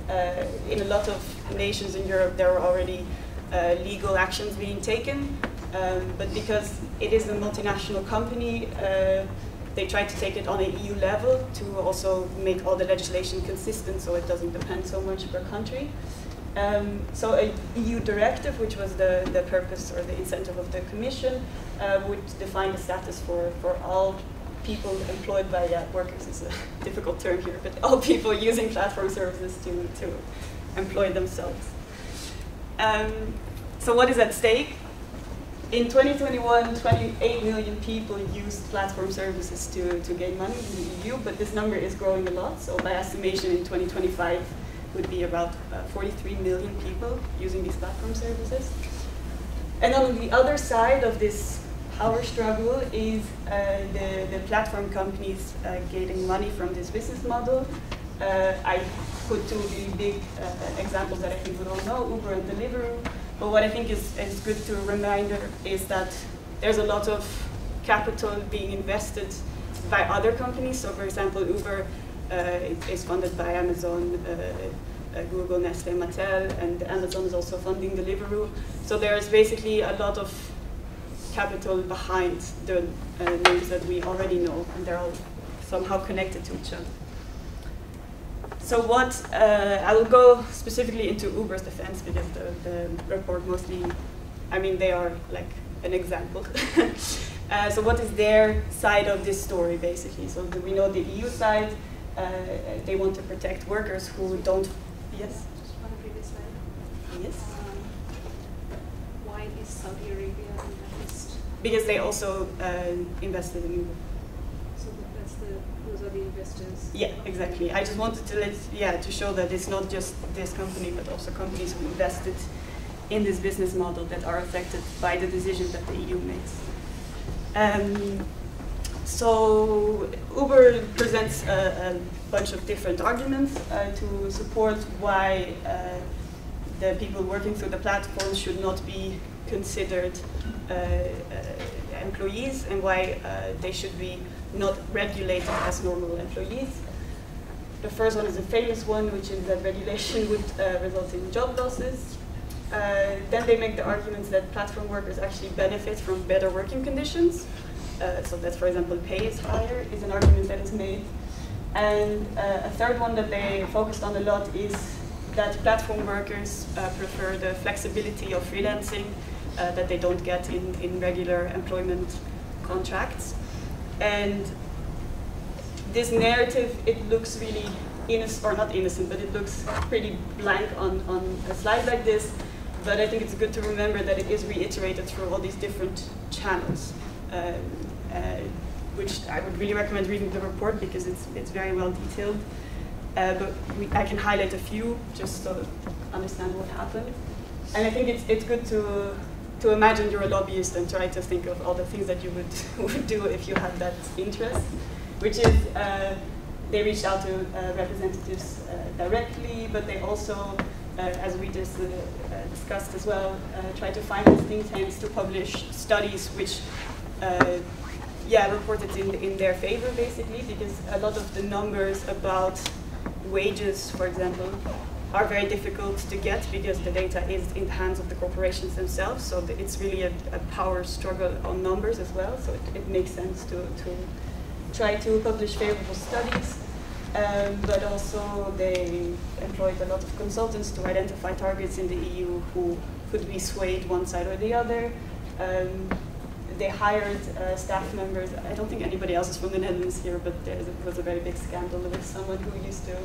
Uh, in a lot of nations in Europe, there are already uh, legal actions being taken, um, but because it is a multinational company, uh, they try to take it on an EU level to also make all the legislation consistent so it doesn't depend so much per country. Um, so a EU directive, which was the, the purpose or the incentive of the Commission, uh, would define the status for, for all people employed by uh, workers is a difficult term here, but all people using platform services to, to employ themselves. Um, so what is at stake? In 2021, 28 million people used platform services to, to gain money in the EU, but this number is growing a lot. So by estimation in 2025, would be about uh, 43 million people using these platform services. And on the other side of this power struggle is uh, the, the platform companies uh, getting money from this business model. Uh, I put two really big uh, examples that I think we all know, Uber and Deliveroo. But what I think is, is good to reminder is that there's a lot of capital being invested by other companies. So for example, Uber uh, is funded by Amazon, uh, Google, Nestle, Mattel, and Amazon is also funding Deliveroo. So there's basically a lot of capital behind the uh, names that we already know, and they're all somehow connected to each other. So what, uh, I will go specifically into Uber's defense because the, the report mostly, I mean, they are like an example. uh, so what is their side of this story, basically? So we know the EU side, uh, they want to protect workers who don't, yes? Just one previous slide. Yes. Um, why is Saudi Arabia in that list? Because they also uh, invested in Uber. So that's the, those are the investors. Yeah, exactly. I just wanted to let, yeah, to show that it's not just this company, but also companies who invested in this business model that are affected by the decisions that the EU makes. Um, so Uber presents a, a, bunch of different arguments uh, to support why uh, the people working through the platform should not be considered uh, uh employees and why uh, they should be not regulated as normal employees. The first one is a famous one, which is that regulation would result in job losses. Uh, then they make the arguments that platform workers actually benefit from better working conditions. Uh, so that, for example, pay is higher is an argument that is made. And uh, a third one that they focused on a lot is that platform workers uh, prefer the flexibility of freelancing that they don't get in, in regular employment contracts. And this narrative, it looks really innocent, or not innocent, but it looks pretty blank on, on a slide like this. But I think it's good to remember that it is reiterated through all these different channels. Um, uh, which I would really recommend reading the report because it's, it's very well detailed. Uh, but we, I can highlight a few just to understand what happened. And I think it's, it's good to, to imagine you're a lobbyist and try to think of all the things that you would, would do if you had that interest, which is uh, they reached out to uh, representatives uh, directly, but they also, uh, as we just uh, uh, discussed as well, try to finance think tanks to publish studies which yeah, reported in, in their favor basically because a lot of the numbers about wages, for example, are very difficult to get because the data is in the hands of the corporations themselves. So it's really a, a, power struggle on numbers as well. So it, it makes sense to, to try to publish favorable studies. Um, but also they employed a lot of consultants to identify targets in the EU who could be swayed one side or the other. Um, they hired uh, staff members. I don't think anybody else is from the Netherlands here, but there was a very big scandal with someone who used to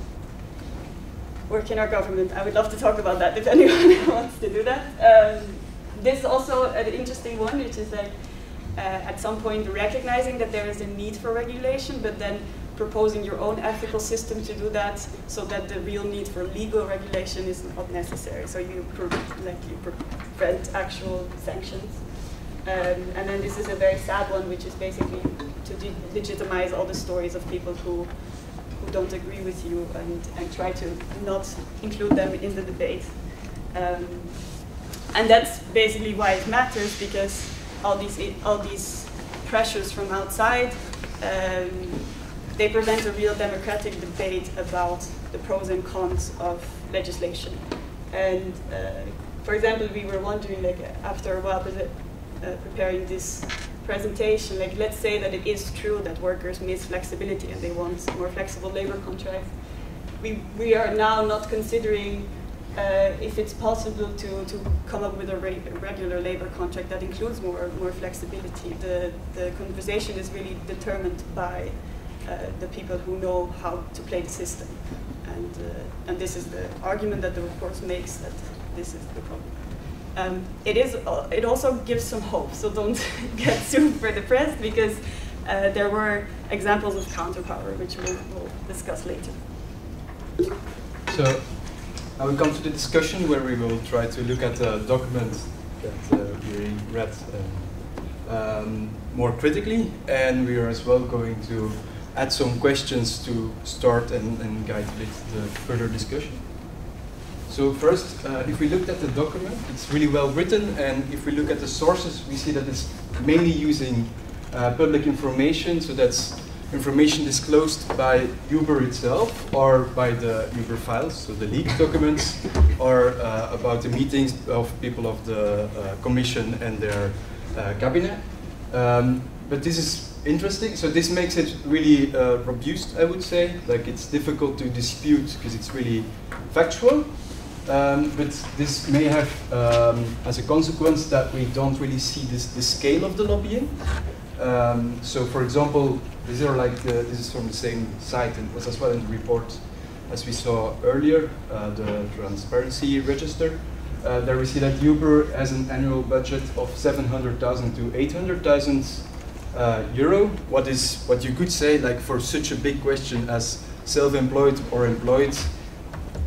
work in our government. I would love to talk about that if anyone wants to do that. Um, this is also an interesting one, which is like uh, at some point recognizing that there is a need for regulation, but then proposing your own ethical system to do that so that the real need for legal regulation is not necessary. So you, like, you prevent actual sanctions. Um, and then this is a very sad one, which is basically to legitimize all the stories of people who who don't agree with you and, and try to not include them in the debate. Um, and that's basically why it matters because all these all these pressures from outside um, they prevent a real democratic debate about the pros and cons of legislation. And uh, for example, we were wondering, like after a while, uh, preparing this presentation, like let's say that it is true that workers miss flexibility and they want more flexible labor contracts. We, we are now not considering uh, if it's possible to, to come up with a, re regular labor contract that includes more, more flexibility. The, the conversation is really determined by uh, the people who know how to play the system. And, uh, and this is the argument that the report makes that this is the problem. Um, it is. Uh, it also gives some hope. So don't get super depressed because uh, there were examples of counterpower, which we'll, discuss later. So now we come to the discussion where we will try to look at the document that uh, we read um, um, more critically, and we are as well going to add some questions to start and, and guide the further discussion. So first, uh, if we looked at the document, it's really well written, and if we look at the sources, we see that it's mainly using uh, public information, so that's information disclosed by Uber itself or by the Uber files, so the leaked documents, or uh, about the meetings of people of the uh, commission and their uh, cabinet. Um, but this is interesting, so this makes it really uh, robust, I would say. Like it's difficult to dispute because it's really factual. Um, but this may have um, as a consequence that we don't really see this, the scale of the lobbying. Um, so for example, these are like the, this is from the same site and was as well in the report as we saw earlier, uh, the transparency register. Uh, there we see that Uber has an annual budget of 700,000 to 800,000 uh, euro. What is what you could say like for such a big question as self-employed or employed,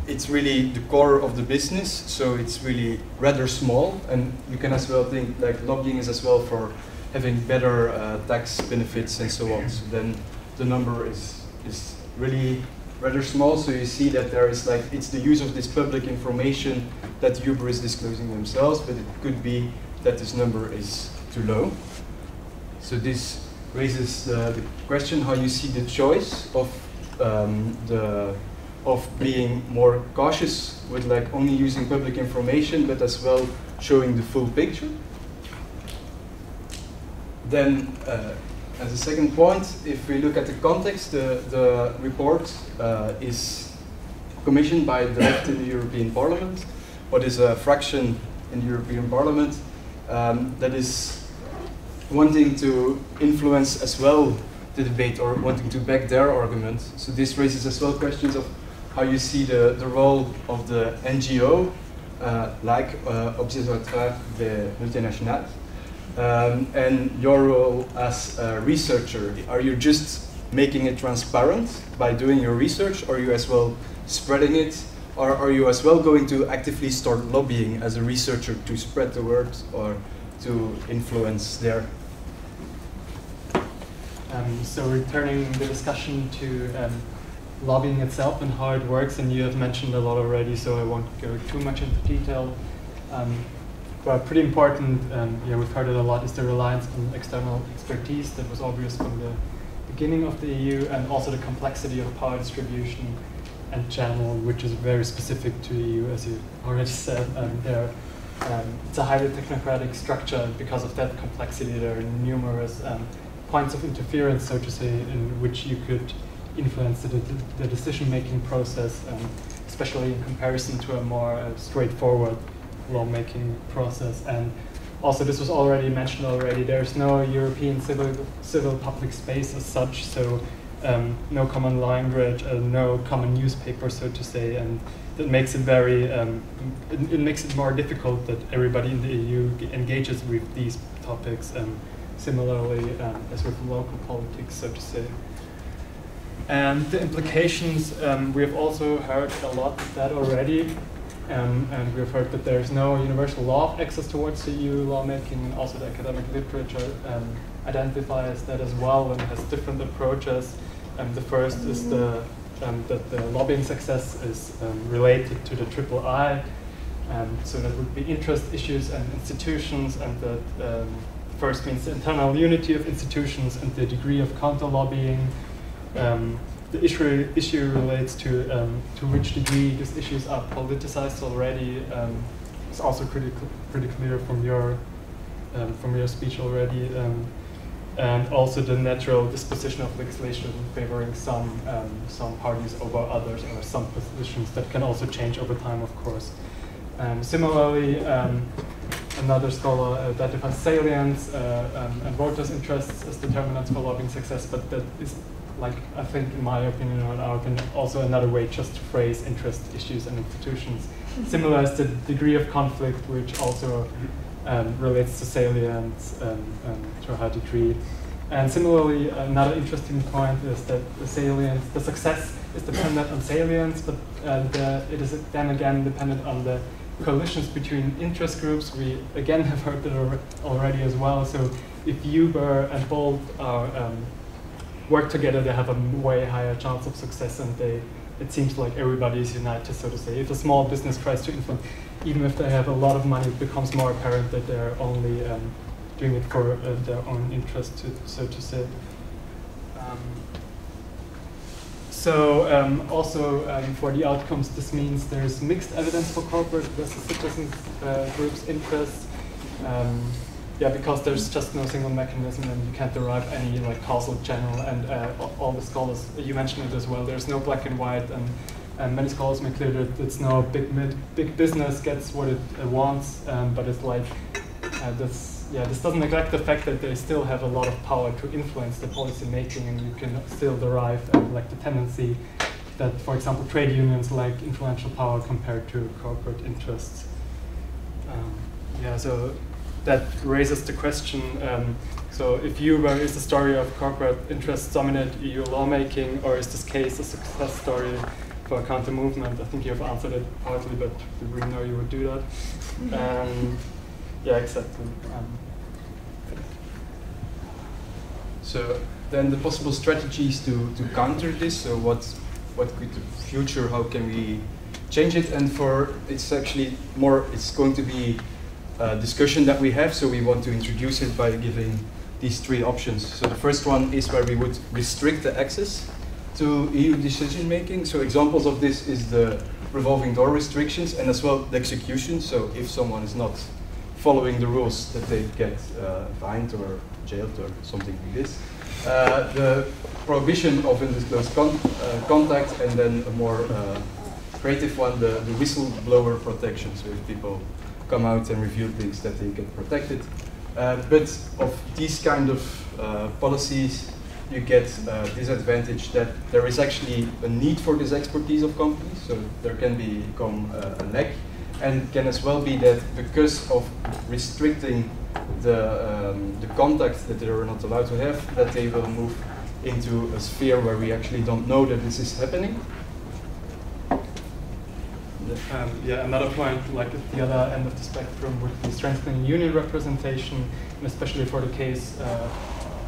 it's really the core of the business, so it's really rather small. And you can as well think like lobbying is as well for having better uh, tax benefits and so on. So then the number is is really rather small. So you see that there is like it's the use of this public information that Uber is disclosing themselves, but it could be that this number is too low. So this raises the, the question how you see the choice of um, the of being more cautious with like only using public information, but as well showing the full picture. Then, uh, as a second point, if we look at the context, the, the report uh, is commissioned by the left in the European Parliament, what is a fraction in the European Parliament um, that is wanting to influence as well the debate or wanting to back their argument. So this raises as well questions of how you see the, the role of the NGO, uh, like uh, Observatoire des Multinationales, Um, and your role as a researcher, are you just making it transparent by doing your research, or are you as well spreading it, or are you as well going to actively start lobbying as a researcher to spread the word or to influence there? Um, so returning the discussion to um, lobbying itself and how it works, and you have mentioned a lot already, so I won't go too much into detail. Um, but pretty important, um, yeah, we've heard it a lot, is the reliance on external expertise that was obvious from the beginning of the EU, and also the complexity of power distribution and channel, which is very specific to the EU, as you already said. Um, there, um, it's a highly technocratic structure. and Because of that complexity, there are numerous um, points of interference, so to say, in which you could influence the, the decision-making process, um, especially in comparison to a more uh, straightforward lawmaking process. And also, this was already mentioned already, there's no European civil, civil public space as such, so um, no common language, uh, no common newspaper, so to say, and that makes it very, um, it, it, makes it more difficult that everybody in the EU engages with these topics. Um, similarly um, as with local politics, so to say. And the implications, um, we have also heard a lot of that already. Um, and we've heard that there's no universal law of access towards EU lawmaking. Also, the academic literature um, identifies that as well and has different approaches. Um, the first is the um, that the lobbying success is related to the triple I. so that would be interest issues and institutions, and that first means the internal unity of institutions and the degree of counter lobbying. Um, the issue, issue relates to um, to which degree these issues are politicized already. Um, it's also pretty pretty clear from your um, from your speech already, um, and also the natural disposition of legislation favoring some um, some parties over others, or some positions that can also change over time, of course. similarly another scholar uh, that defines salience uh, um, and voters' interests as determinants for lobbying success, but that is, like, I think, in my opinion, or in our opinion, also another way just to phrase interest issues and institutions. Similar as the degree of conflict, which also um, relates to salience and, um, to a high degree. And similarly, another interesting point is that the salience, the success is dependent on salience, but uh, the, it is then again dependent on the coalitions between interest groups. We again have heard that already as well. So if Uber and Bolt are, um, work together, they have a way higher chance of success, and they it seems like everybody is united, so to say. If a small business tries to influence, even if they have a lot of money, it becomes more apparent that they're only um, doing it for uh, their own interest, to, so to say. Um, so um, also um, for the outcomes, this means there's mixed evidence for corporate versus citizen uh, groups' interests. Um, yeah, because there's just no single mechanism and you can't derive any like causal general and uh, all the scholars, you mentioned it as well, there's no black and white and, and many scholars make clear that it's no big mid, big business gets what it uh, wants, um, but it's like uh, this yeah, this doesn't neglect the fact that they still have a lot of power to influence the policy making, and you can still derive uh, like the tendency that, for example, trade unions like influential power compared to corporate interests. Um, yeah, so that raises the question. Um, so, if Uber is the story of corporate interests dominate EU lawmaking, or is this case a success story for a counter movement? I think you have answered it partly, but we know you would do that. Um, yeah, exactly. Um, so then the possible strategies to, to counter this, so what, what could the future, how can we change it? And for, it's actually more, it's going to be a discussion that we have, so we want to introduce it by giving these three options. So the first one is where we would restrict the access to EU decision making. So examples of this is the revolving door restrictions and as well the execution. So if someone is not following the rules that they get uh, fined or jailed or something like this. Uh, the prohibition of undisclosed con uh, contact and then a more uh, creative one, the, the whistleblower protection. So if people come out and reveal things that they get protected. Uh, but of these kind of uh, policies, you get uh, disadvantage that there is actually a need for this expertise of companies, so there can become uh, a lack, and can as well be that because of restricting the um, the contacts that they are not allowed to have, that they will move into a sphere where we actually don't know that this is happening. Um, yeah, another point, like at the other end of the spectrum, would be strengthening union representation, and especially for the case uh,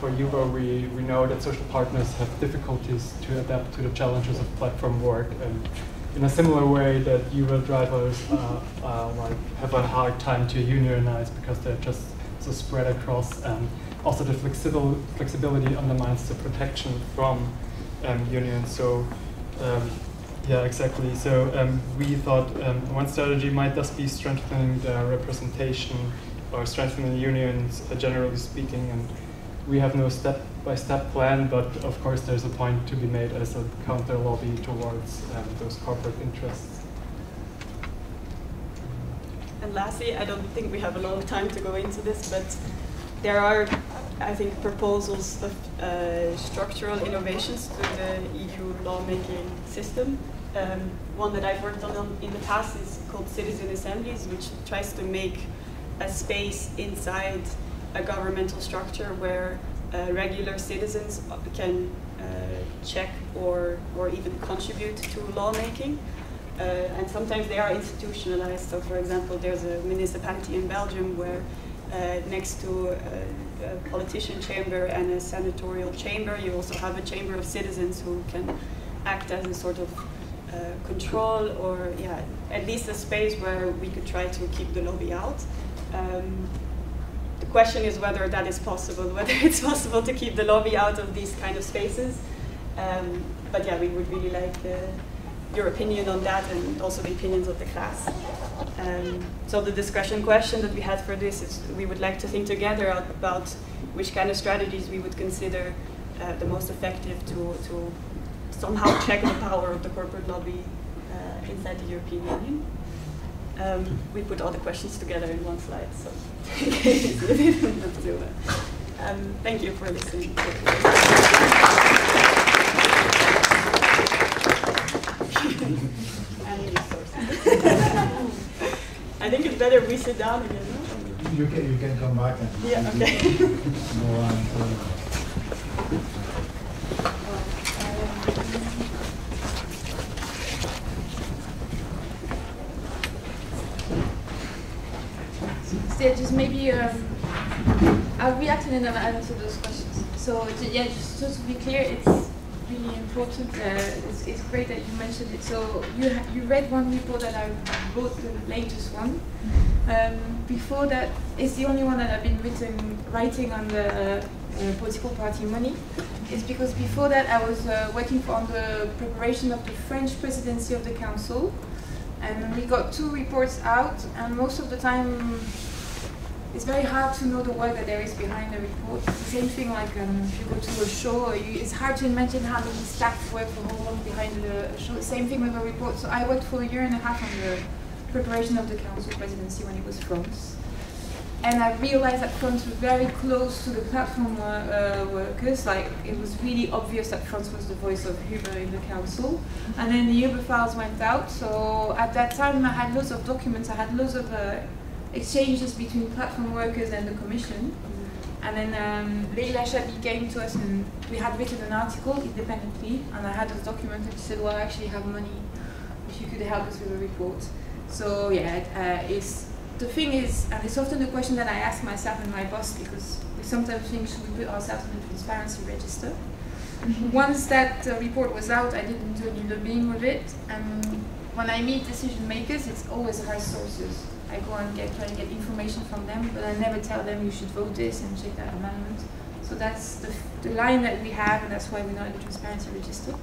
for Uber, we, we know that social partners have difficulties to adapt to the challenges of platform work, and in a similar way that Uber drivers uh, uh, like have a hard time to unionize because they're just so spread across. And also the flexibil flexibility undermines the protection from um, unions. So um, yeah, exactly. So um, we thought um, one strategy might thus be strengthening the representation or strengthening unions, uh, generally speaking. And we have no step-by-step plan, but of course there's a point to be made as a counter lobby towards um, those corporate interests. And lastly, I don't think we have a lot of time to go into this, but there are, I think, proposals of uh, structural innovations to the EU lawmaking system. Um, one that I've worked on in the past is called Citizen Assemblies, which tries to make a space inside a governmental structure where uh, regular citizens can uh, check or, or even contribute to lawmaking. Uh, and sometimes they are institutionalized. So, for example, there's a municipality in Belgium where uh, next to a, a, politician chamber and a senatorial chamber, you also have a chamber of citizens who can act as a sort of uh, control or, yeah, at least a space where we could try to keep the lobby out. Um, the question is whether that is possible, whether it's possible to keep the lobby out of these kind of spaces. Um, but yeah, we would really like uh, your opinion on that and also the opinions of the class. Um, so the discussion question that we had for this is we would like to think together about which kind of strategies we would consider uh, the most effective to, to somehow check the power of the corporate lobby uh, inside the European Union. Um, we put all the questions together in one slide, so um, thank you for listening. I think it's better we sit down again. No? You can you can come back and yeah okay. Just maybe um, I'll react and then I'll answer those questions. So yeah, just, just to be clear, it's really important. Uh, it's, it's, great that you mentioned it. So you you read one report that I wrote, the latest one. Um, before that, it's the only one that I've been written, writing on the uh, political party money. It's because before that I was uh, working on the preparation of the French presidency of the council, and we got two reports out, and most of the time it's very hard to know the work that there is behind the report. It's the same thing like um, if you go to a show, you, it's hard to imagine how many staff work for how long behind the show. Same thing with a report. So I worked for a year and a half on the preparation of the council presidency when it was France. And I realized that France was very close to the platform uh, workers. Like it was really obvious that France was the voice of Uber in the council. And then the Uber files went out. So at that time, I had loads of documents. I had loads of uh, exchanges between platform workers and the commission. And then um, Leila Chaibi came to us and we had written an article independently and I had this document and she said, well, I actually have money if you could help us with a report. So yeah, uh, it's, the thing is, and it's often the question that I ask myself and my boss because we sometimes think should we put ourselves in the transparency register. Once that uh, report was out, I didn't do any lobbying with it. And when I meet decision makers, it's always high sources. I go and get try to get information from them, but I never tell them you should vote this and check that amendment. So that's the, the line that we have, and that's why we're not in the transparency register.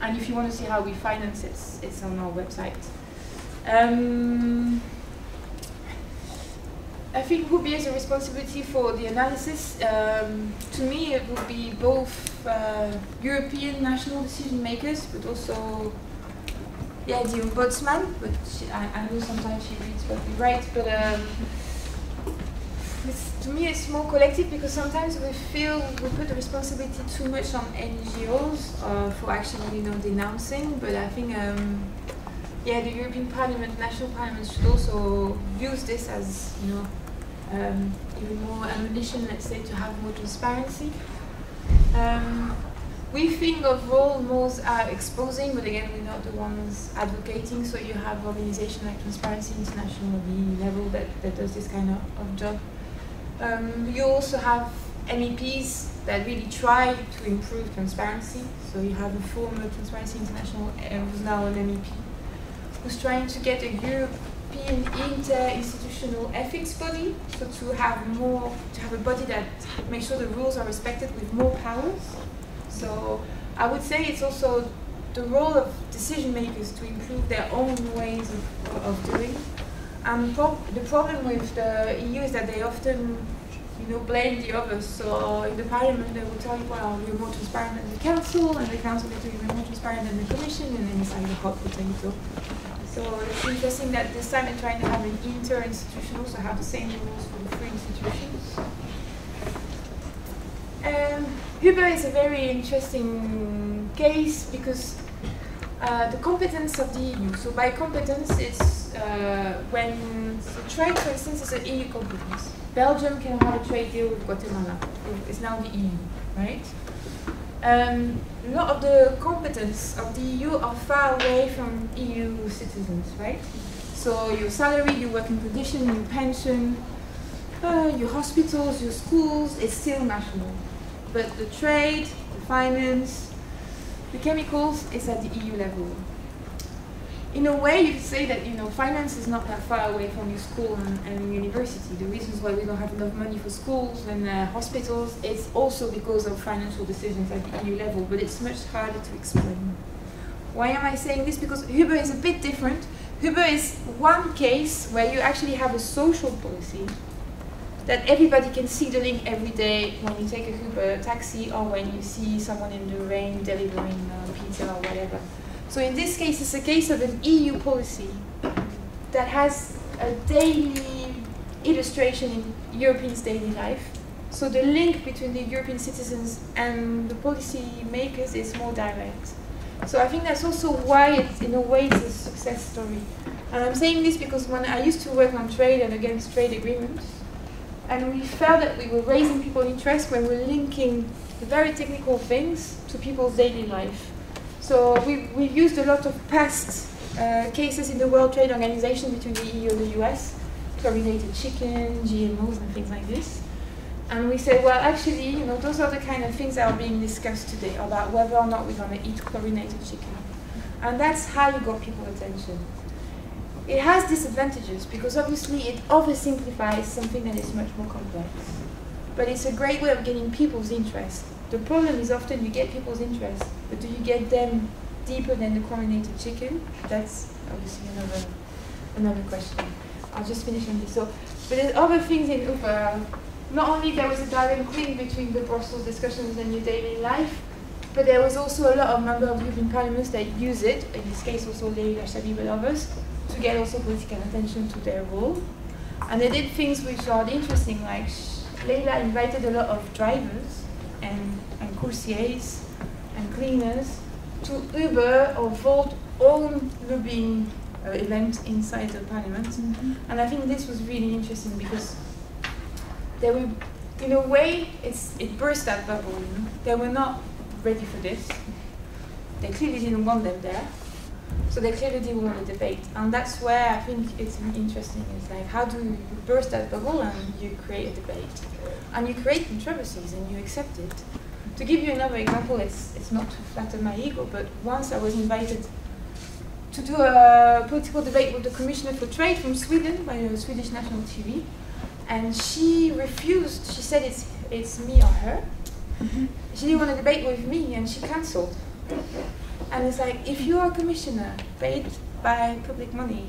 And if you want to see how we finance it, it's, on our website. Um, I think who bears the responsibility for the analysis? Um, to me, it would be both uh, European national decision makers, but also yeah, the ombudsman, but she, I, I know sometimes she reads what we write, but um, to me it's more collective because sometimes we feel we put the responsibility too much on NGOs uh, for actually, you know, denouncing, but I think, um, yeah, the European Parliament, national parliaments should also use this as, you know, um, even more ammunition, let's say, to have more transparency. Um, we think of role most are exposing, but again, we're not the ones advocating. So you have organizations like Transparency International, the level that, that does this kind of, of job. Um, you also have MEPs that really try to improve transparency. So you have a former Transparency International uh, who's now an MEP, who's trying to get a European inter-institutional ethics body, so to have more, to have a body that makes sure the rules are respected with more powers. So I would say it's also the role of decision makers to improve their own ways of, of doing. And prob the problem with the EU is that they often you know, blame the others. So in the parliament, they will tell you, well, we're more transparent than the council, and the council is doing more transparent than the commission, and then it's like the hot potato. So it's interesting that this time they're trying to have an inter-institutional, so have the same rules for the three institutions. Um, Uber is a very interesting case because uh, the competence of the EU. So by competence, it's uh, when so trade, for instance, is an EU competence. Belgium can have a trade deal with Guatemala. It's now the EU, right? Um, a lot of the competence of the EU are far away from EU citizens, right? So your salary, your working condition, your pension, uh, your hospitals, your schools, it's still national. But the trade, the finance, the chemicals is at the EU level. In a way, you could say that you know finance is not that far away from your school and, and university. The reasons why we don't have enough money for schools and uh, hospitals is also because of financial decisions at the EU level, but it's much harder to explain. Why am I saying this? Because Uber is a bit different. Uber is one case where you actually have a social policy that everybody can see the link every day when you take a Uber taxi or when you see someone in the rain delivering uh, pizza or whatever. So in this case, it's a case of an EU policy that has a daily illustration in Europeans' daily life. So the link between the European citizens and the policy makers is more direct. So I think that's also why it's, in a way, it's a success story. And I'm saying this because when I used to work on trade and against trade agreements, and we felt that we were raising people's interest when we were linking very technical things to people's daily life. So we, we used a lot of past uh, cases in the World Trade Organization between the EU and the US, chlorinated chicken, GMOs and things like this. And we said, well, actually, you know, those are the kind of things that are being discussed today about whether or not we're going to eat chlorinated chicken. And that's how you got people's attention. It has disadvantages because obviously it oversimplifies something that is much more complex. But it's a great way of getting people's interest. The problem is often you get people's interest, but do you get them deeper than the chlorinated chicken? That's obviously another another question. I'll just finish on this. So, but there's other things in Uber. Not only there was a direct link between the Brussels discussions and your daily life, but there was also a lot of members of European parliaments that use it, in this case also Leila Chaibi but others, to get also political attention to their role. And they did things which are interesting, like Leila invited a lot of drivers and, and coursiers and cleaners to Uber or Wolt own lobbying uh, event inside the parliament. Mm -hmm. And I think this was really interesting because they were, in a way, it's, it burst that bubble. You know? They were not ready for this. They clearly didn't want them there. So they clearly didn't want a debate. And that's where I think it's interesting is like how do you burst that bubble and you create a debate. And you create controversies and you accept it. To give you another example, it's, it's not to flatter my ego, but once I was invited to do a political debate with the Commissioner for Trade from Sweden by the Swedish national TV. And she refused, she said it's, it's me or her. Mm -hmm. She didn't want to debate with me and she cancelled. And it's like, if you are a commissioner paid by public money,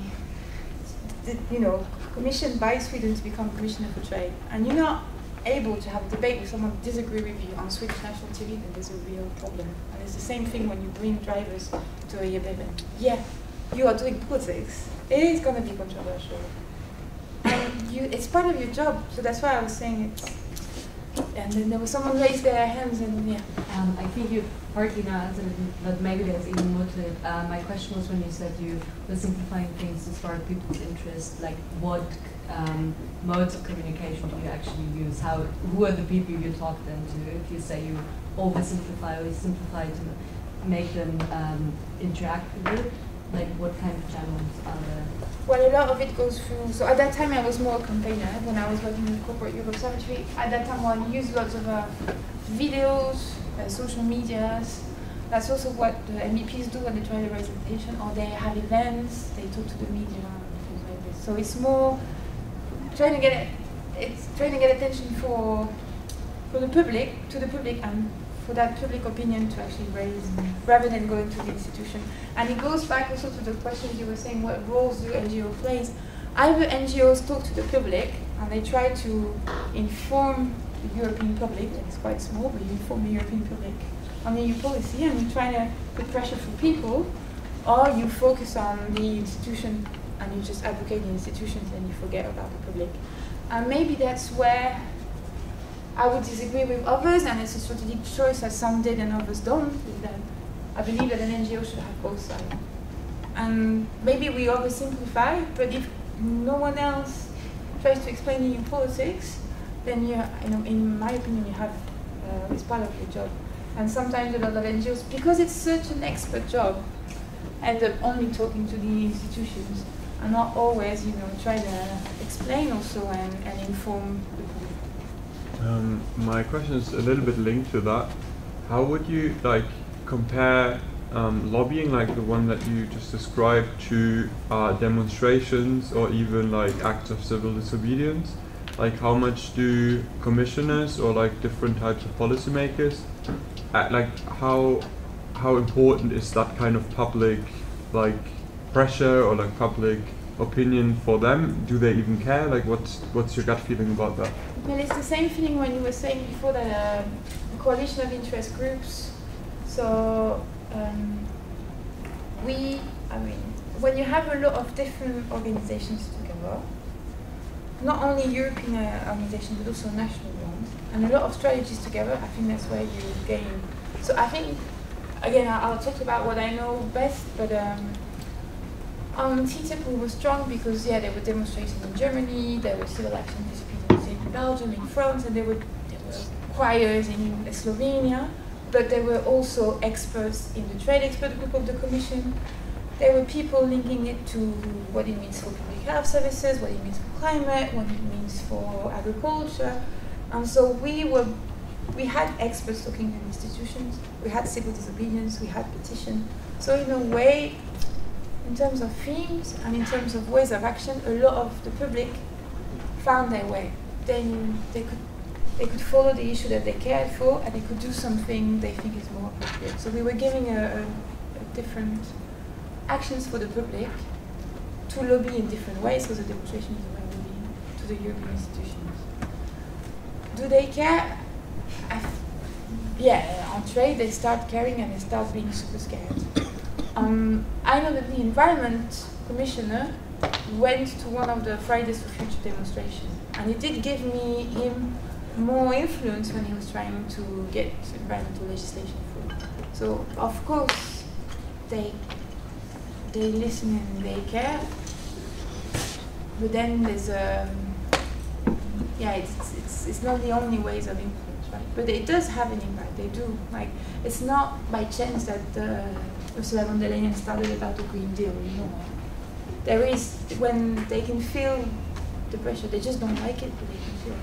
you know, commissioned by Sweden to become commissioner for trade, and you're not able to have a debate with someone who disagree with you on Swedish national TV, then there's a real problem. And it's the same thing when you bring drivers to a event. Yeah, you are doing politics. It is going to be controversial. And you, it's part of your job, so that's why I was saying it. And then there was someone raised their hands and yeah. Um, I think you partly now answered it, but maybe there's even more to it. Uh, my question was when you said you were simplifying things as far as people's interest, like what um, modes of communication do you actually use? How who are the people you talk then to? If you say you oversimplify or you simplify to make them um, interact with you, like what kind of channels are there? Well, a lot of it goes through. So at that time, I was more a campaigner when I was working in corporate Europe Observatory. At that time, I used lots of uh, videos, uh, social medias. That's also what the MEPs do when they try the representation, or they have events. They talk to the media. things like this. So it's more trying to get it, it's trying to get attention for for the public, to the public, and for that public opinion to actually raise, rather than going to the institution. And it goes back also to the questions you were saying, what roles do NGOs play? Either NGOs talk to the public, and they try to inform the European public, it's quite small, but you inform the European public on EU policy, and you try to put pressure for people, or you focus on the institution, and you just advocate the institutions, and you forget about the public. And maybe that's where I would disagree with others, and it's a strategic choice that some did and others don't. That I believe that an NGO should have both sides. And maybe we oversimplify, but if no one else tries to explain EU politics, then you, in my opinion, you have uh, it's part of your job. And sometimes a lot of NGOs, because it's such an expert job, end up only talking to the institutions and not always, you know, trying to explain also and, and inform. Um, my question is a little bit linked to that. How would you like compare um, lobbying like the one that you just described to uh, demonstrations or even like acts of civil disobedience? Like how much do commissioners or like different types of policymakers, uh, like how how important is that kind of public like pressure or like public opinion for them? Do they even care? Like what's what's your gut feeling about that? Well, it's the same feeling when you were saying before that uh, coalition of interest groups. So um, we, I mean, when you have a lot of different organizations together, not only European uh, organizations but also national ones, and a lot of strategies together, I think that's where you gain. So I think, again, I'll, I'll talk about what I know best, but um, Um, on TTIP were strong because yeah, there were demonstrations in Germany, there were civil action disputes in Belgium, in France, and there were, there were choirs in Slovenia, but there were also experts in the trade expert group of the Commission. There were people linking it to what it means for public health services, what it means for climate, what it means for agriculture. And so we were, we had experts talking in institutions, we had civil disobedience, we had petition. So in a way, in terms of themes and in terms of ways of action, a lot of the public found their way. Then they could they could follow the issue that they cared for and they could do something they think is more appropriate. So we were giving a, a, a different actions for the public to lobby in different ways because the demonstration is lobbying to the European institutions. Do they care? Yeah, on trade they start caring and they start being super scared. Um, I know that the environment commissioner went to one of the Fridays for Future demonstrations, and it did give me him more influence when he was trying to get environmental legislation through. So of course they they listen and they care, but then there's a yeah it's, it's it's not the only ways of influence, right? But it does have an impact. They do like it's not by chance that uh, Der Leyen started about the Green Deal. You know, there is when they can feel the pressure. They just don't like it, but they can feel it.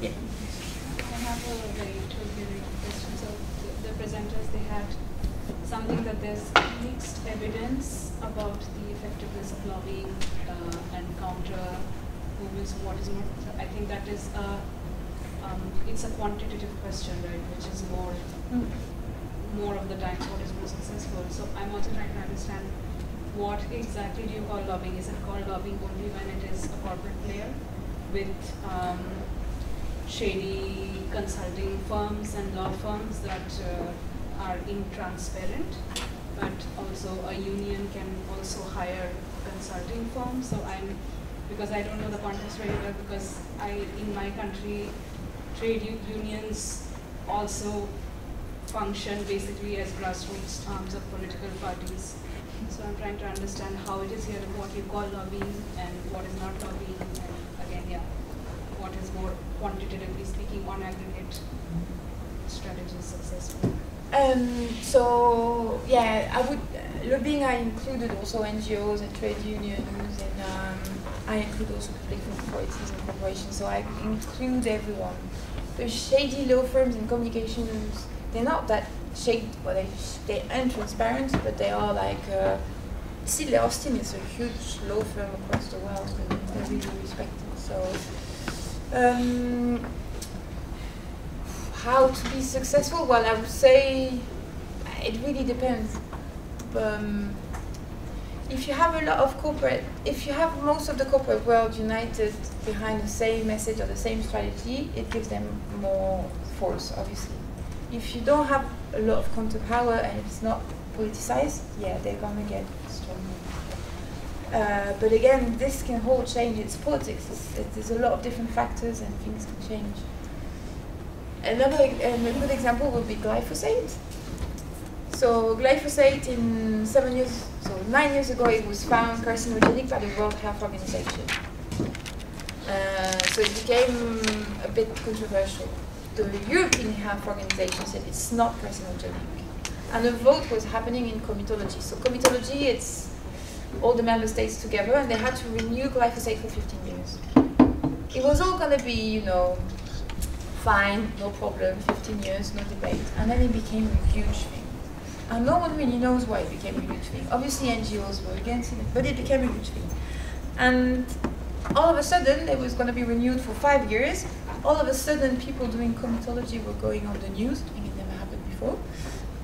yeah. I have a very very question. So the, the presenters they had something that there's mixed evidence about the effectiveness of lobbying uh, and counter movements. What is more, I think that is a um, it's a quantitative question, right? Which is more more of the times what is more successful. So I'm also trying to understand what exactly do you call lobbying? Is it called lobbying only when it is a corporate player with um, shady consulting firms and law firms that uh, are intransparent, but also a union can also hire consulting firms. So I'm because I don't know the context very well because I in my country trade unions also function basically as grassroots arms of political parties. So I'm trying to understand how it is here, what you call lobbying and what is not lobbying, and again, yeah, what is more quantitatively speaking on aggregate strategies successful. Um, so yeah, I would uh, lobbying. I included also NGOs and trade unions, and um, I include also public authorities and corporations. So I include everyone. The shady law firms and communications, they're not that shady. Well, they they're untransparent, but they are like. Uh, Sidley Austin is a huge law firm across the world, and they're really respected. So. Um, how to be successful? Well, I would say it really depends. Um, if you have a lot of corporate, if you have most of the corporate world united behind the same message or the same strategy, it gives them more force, obviously. If you don't have a lot of counter power and it's not politicized, yeah, they're gonna get stronger. Uh, but again, this can all change. It's politics. It's, it, there's a lot of different factors and things can change. Another um, a good example would be glyphosate. So glyphosate in seven years, so nine years ago, it was found carcinogenic by the World Health Organization. Uh, so it became a bit controversial. The European Health Organization said it's not carcinogenic. And a vote was happening in comitology. So comitology, it's all the member states together, and they had to renew glyphosate for 15 years. It was all going to be, you know, fine, no problem, 15 years, no debate. And then it became a huge. And no one really knows why it became a huge thing. Obviously NGOs were against it, but it became a huge thing. And all of a sudden, it was going to be renewed for five years. All of a sudden, people doing comitology were going on the news. I it never happened before.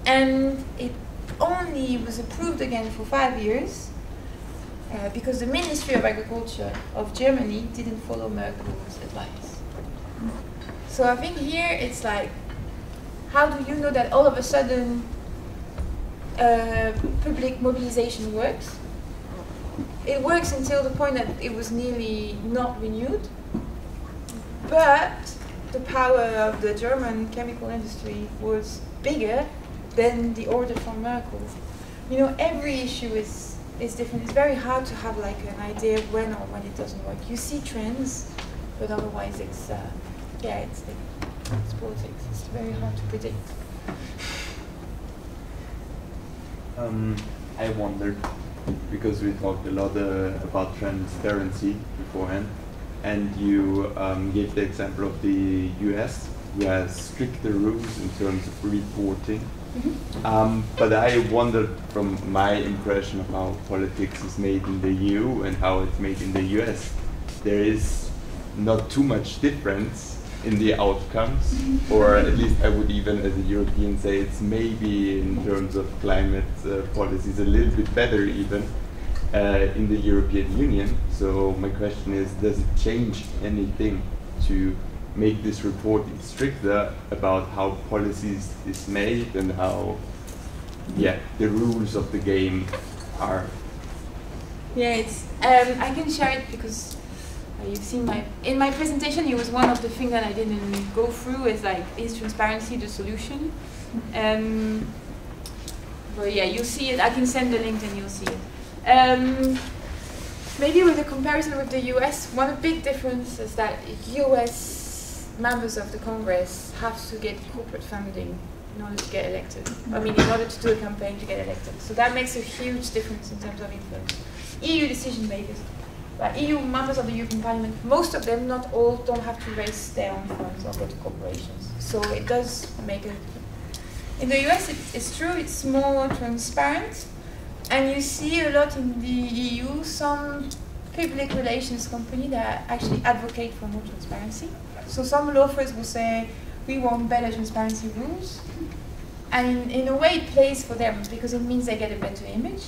And it only was approved again for five years uh, because the Ministry of Agriculture of Germany didn't follow Merkel's advice. So I think here it's like, how do you know that all of a sudden uh, public mobilization works? It works until the point that it was nearly not renewed. But the power of the German chemical industry was bigger than the order from Merkel. You know, every issue is, is different. It's very hard to have like an idea when or when it doesn't work. You see trends, but otherwise it's uh, yeah, it's, it's politics. It's very hard to predict. Um, I wondered because we talked a lot uh, about transparency beforehand, and you um, gave the example of the U.S. who has stricter rules in terms of reporting. Mm -hmm. um, but I wondered from my impression of how politics is made in the EU and how it's made in the US, there is not too much difference in the outcomes, or at least I would even, as a European, say it's maybe in terms of climate uh, policies a little bit better even uh, in the European Union. So my question is, does it change anything to make this reporting stricter about how policies is made and how, yeah, the rules of the game are? Yeah, it's. Um, I can share it because you've seen my in my presentation it was one of the things that I didn't go through is like is transparency the solution? Um, but yeah you'll see it. I can send the link and you'll see it. Um, maybe with a comparison with the US one big difference is that US members of the Congress have to get corporate funding in order to get elected. I mean in order to do a campaign to get elected. So that makes a huge difference in terms of influence. EU decision makers but EU members of the European Parliament, most of them, not all, don't have to raise their own funds or go to corporations. So it does make a in the US, it, it's true, it's more transparent. And you see a lot in the EU, some public relations company that actually advocate for more transparency. So some law firms will say, we want better transparency rules. And in, in a way, it plays for them because it means they get a better image.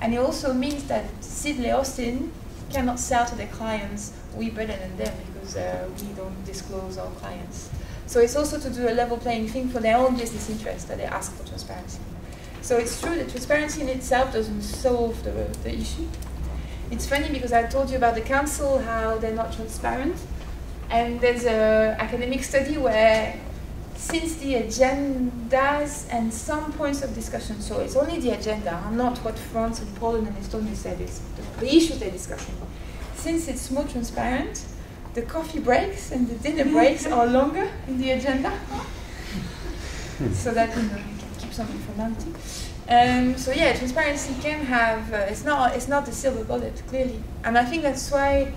And it also means that Sidley Austin cannot sell to their clients, we better than them because uh, we don't disclose our clients. So it's also to do a level playing thing for their own business interests that they ask for transparency. So it's true that transparency in itself doesn't solve the, the issue. It's funny because I told you about the council, how they're not transparent. And there's an academic study where since the agendas and some points of discussion, so it's only the agenda, not what France and Poland and Estonia said, it's the, issues they're discussing. Since it's more transparent, the coffee breaks and the dinner breaks are longer in the agenda, so that you know you can keep some informality. Um, so yeah, transparency can have uh, it's not it's not the silver bullet clearly, and I think that's why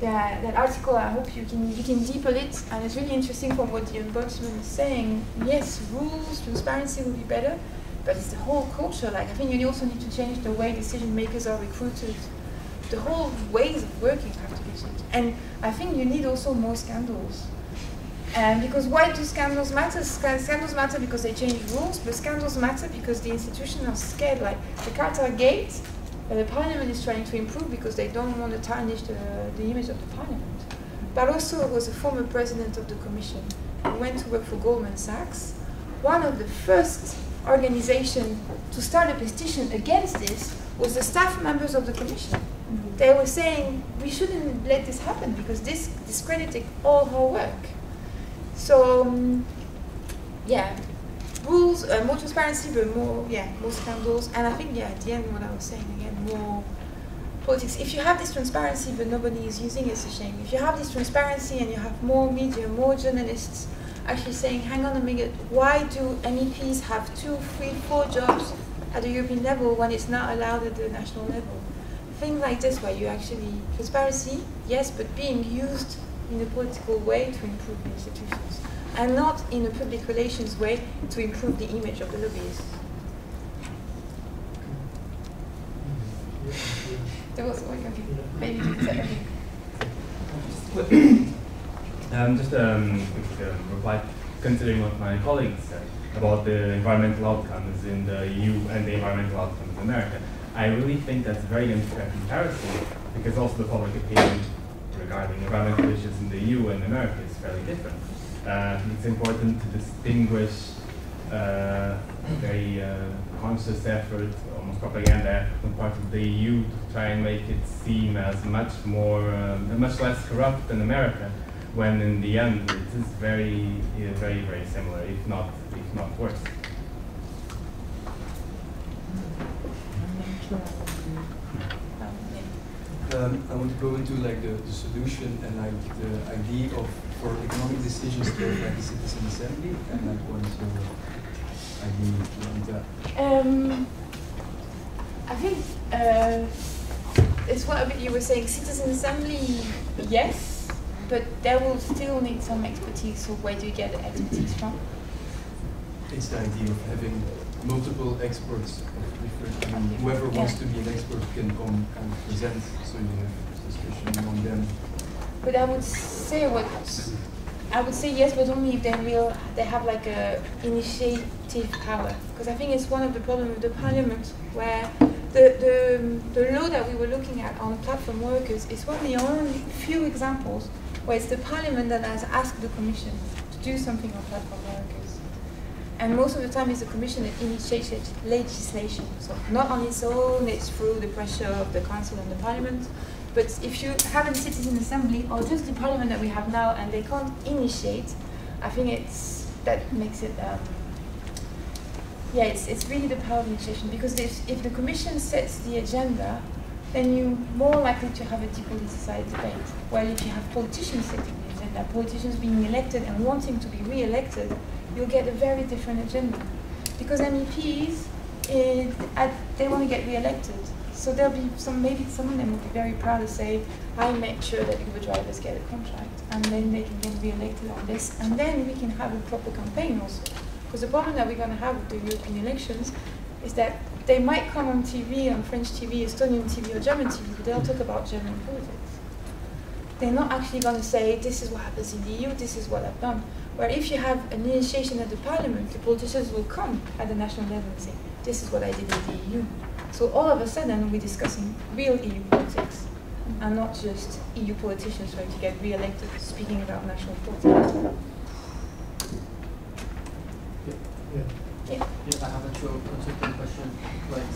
that, that article, I hope you can you can deepen it, and it's really interesting from what the ombudsman is saying. Yes, rules, transparency will be better, but it's the whole culture. Like I think you also need to change the way decision makers are recruited. The whole ways of working have to be changed, and I think you need also more scandals. And because why do scandals matter? Scandals matter because they change rules, but scandals matter because the institutions are scared. Like the Qatar Gate the parliament is trying to improve because they don't want to tarnish the, the image of the parliament. Barroso was a former president of the commission. He went to work for Goldman Sachs. One of the first organizations to start a petition against this was the staff members of the commission. Mm-hmm. They were saying we shouldn't let this happen because this discredited all her work. So, um, yeah, rules, uh, more transparency, but more, yeah, more scandals. And I think, yeah, at the end, what I was saying again, more politics. If you have this transparency, but nobody is using it, it's a shame. If you have this transparency and you have more media, more journalists actually saying, hang on a minute, why do MEPs have two, three, four jobs at the European level when it's not allowed at the national level? Things like this, where you actually, transparency, yes, but being used in a political way to improve the institutions and not in a public relations way to improve the image of the lobbyists. There was one, okay. Maybe you can say um, just um, quick um, reply, considering what my colleagues said about the environmental outcomes in the EU and the environmental outcomes in America. I really think that's a very unfair comparison because also the public opinion regarding environmental issues in the EU and America is fairly different uh, it's important to distinguish uh, uh, conscious effort, almost propaganda effort on part of the EU to try and make it seem as much more, um, much less corrupt than America, when in the end it is very, very, very similar, if not, if not worse. Um, I want to go into like the, the solution and like the idea of for economic decisions made by the citizen assembly, and I to that. Um, I think uh, it's what a you were saying. Citizen assembly, yes, but they will still need some expertise. So where do you get the expertise from? It's the idea of having multiple experts of different. I mean, whoever yeah. wants to be an expert can come and present, so you have discussion on them. But I would say what I would say yes, but only if they real they have like a initiative power. Because I think it's one of the problems with the parliament where the, the the law that we were looking at on platform workers is one of the only few examples where it's the parliament that has asked the commission to do something on platform workers. And most of the time it's the commission that initiates legislation. So not on its own, it's through the pressure of the council and the parliament. But if you have a citizen assembly or just the parliament that we have now and they can't initiate, I think it's that makes it um, yeah, it's, it's really the power of initiation because if, if the commission sets the agenda, then you're more likely to have a depoliticized debate. While if you have politicians setting the agenda, politicians being elected and wanting to be re-elected, you'll get a very different agenda. Because MEPs, it, they want to get re-elected. So there'll be some, maybe some of them will be very proud to say, I make sure that Uber drivers get a contract, and then they can get re-elected on this, and then we can have a proper campaign also. Because the problem that we're going to have with the European elections is that they might come on TV, on French TV, Estonian TV, or German TV, but they'll talk about German politics. They're not actually going to say, this is what happens in the EU, this is what I've done. Where if you have an initiation at the parliament, the politicians will come at the national level and say, this is what I did in the EU. So all of a sudden, we're discussing real EU politics and not just EU politicians trying to get re-elected speaking about national politics. Yeah. Yeah. yeah. yeah I have a short consulting question. Like,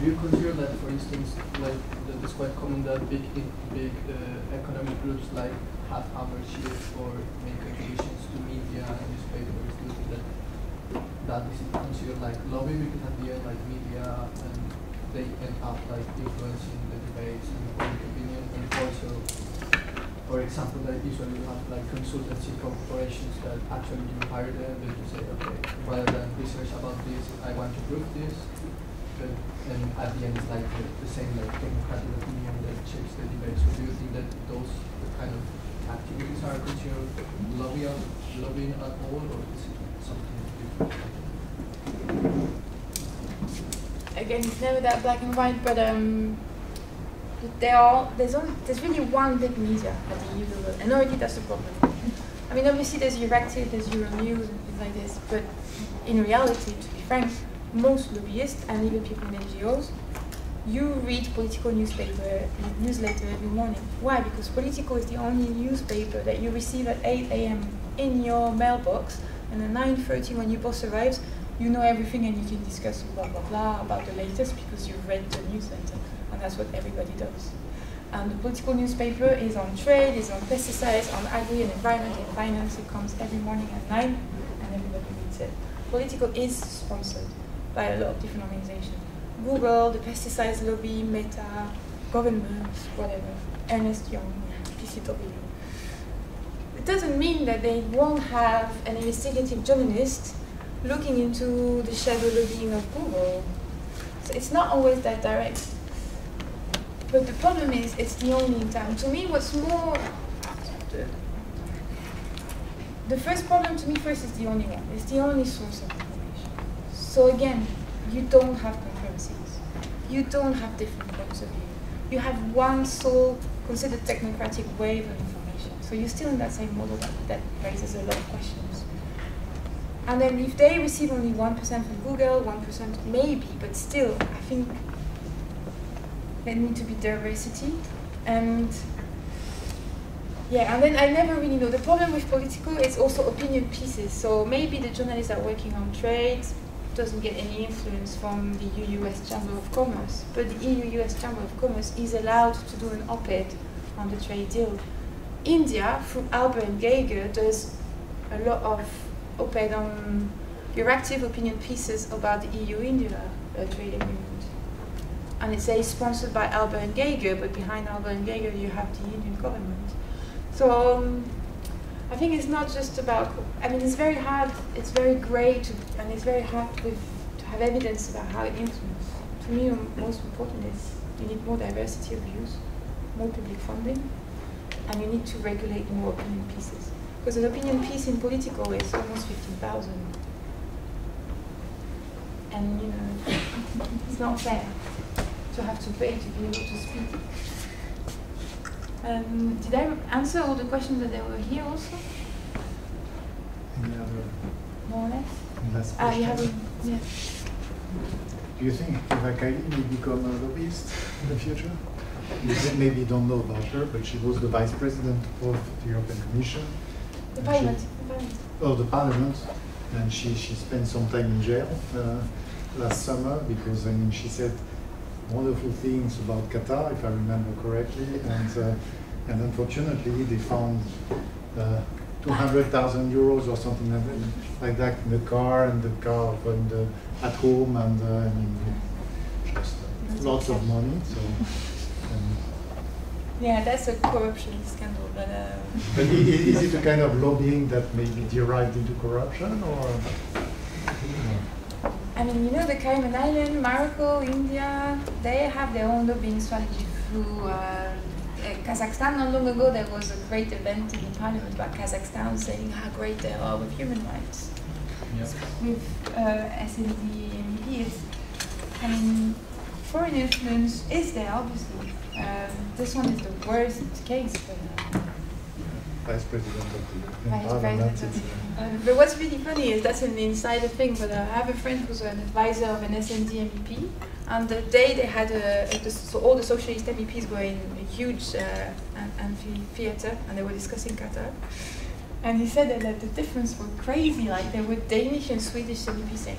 do you consider that, for instance, like that it's quite common that big, big uh, economic groups like have shields or make contributions to media and newspapers, do that that is considered like lobby because at the end like media and they end up like influencing the debates and public opinion and also for example that usually you have like consultancy corporations that actually you hire them and you say okay rather than research about this I want to prove this but and at the end it's like the, the same like democratic opinion that shapes the debate so do you think that those kind of activities are considered lobby lobbying at all or is it something different? Again, it's never that black and white, but um, there's only there's really one big media at the EU level, and already that's the problem. I mean, obviously there's Euractiv, there's Euronews, and things like this, but in reality, to be frank, most lobbyists and even people in NGOs, you read Politico newspaper newsletter every morning. Why? Because Politico is the only newspaper that you receive at 8 a.m. in your mailbox, and at 9:30 when your boss arrives, you know everything and you can discuss blah blah blah about the latest because you've read the newsletter and that's what everybody does. And the Politico newspaper is on trade, is on pesticides, on agri and environment and finance. It comes every morning at 9 and everybody reads it. Politico is sponsored by a lot of different organizations. Google, the pesticides lobby, Meta, governments, whatever, Ernst Young, PCW. It doesn't mean that they won't have an investigative journalist looking into the shadow lobbying of Google. So it's not always that direct. But the problem is, it's the only time. To me, what's more, the, first problem to me first is the only one. It's the only source of information. So again, you don't have concurrencies. You don't have different points of view. You have one sole, considered technocratic wave of information. So you're still in that same model that, that raises a lot of questions. And then if they receive only 1% from Google, 1% maybe, but still, I think there need to be diversity. And yeah, and then I never really know. The problem with Politico is also opinion pieces. So maybe the journalists are working on trade doesn't get any influence from the EU-US Chamber of Commerce, but the EU-US Chamber of Commerce is allowed to do an op-ed on the trade deal. India, through Alber and Geiger, does a lot of op-ed on Euractiv opinion pieces about the EU-India uh, trade agreement. And it says sponsored by Alber and Geiger, but behind Alber and Geiger you have the Indian government. So um, I think it's not just about, I mean, it's very hard, it's very grey, and it's very hard with, to have evidence about how it influences. To me, most important is you need more diversity of views, more public funding, and you need to regulate more opinion pieces. Because an opinion piece in Politico is almost 15,000. And, you know, it's not fair to have to pay to be able to speak. Um, did I answer all the questions that they were here also? Any other More or less? last Ah, you have yeah. Do you think Eva Kaili may become a lobbyist in the future? You maybe don't know about her, but she was the vice president of the European Commission. The she- the parliament. Oh, the parliament, and she, she spent some time in jail uh, last summer because I mean she said wonderful things about Qatar, if I remember correctly, and uh, and unfortunately they found uh, 200,000 euros or something like that, in the car and the car and the, at home and uh, I mean just uh, lots of money. So. Yeah, that's a corruption scandal, but. Uh, but i- i- is it a kind of lobbying that may be derived into corruption or? I mean, you know, the Cayman Islands, Morocco, India, they have their own lobbying strategy through uh, uh, Kazakhstan. Not long ago, there was a great event in the parliament about Kazakhstan saying how great they are with human rights. With uh, S&D MEPs. I mean, foreign influence is there, obviously. Um, this one is the worst case for them. Vice President of the Vice President. uh, Uh, but what's really funny is that's an insider thing. But uh, I have a friend who's an advisor of an S&D MEP, and the day they had a, a so all the socialist MEPs were in a huge uh, am- amphitheater, and they were discussing Qatar. And he said that, that the difference were crazy. Like there were Danish and Swedish MEPs saying,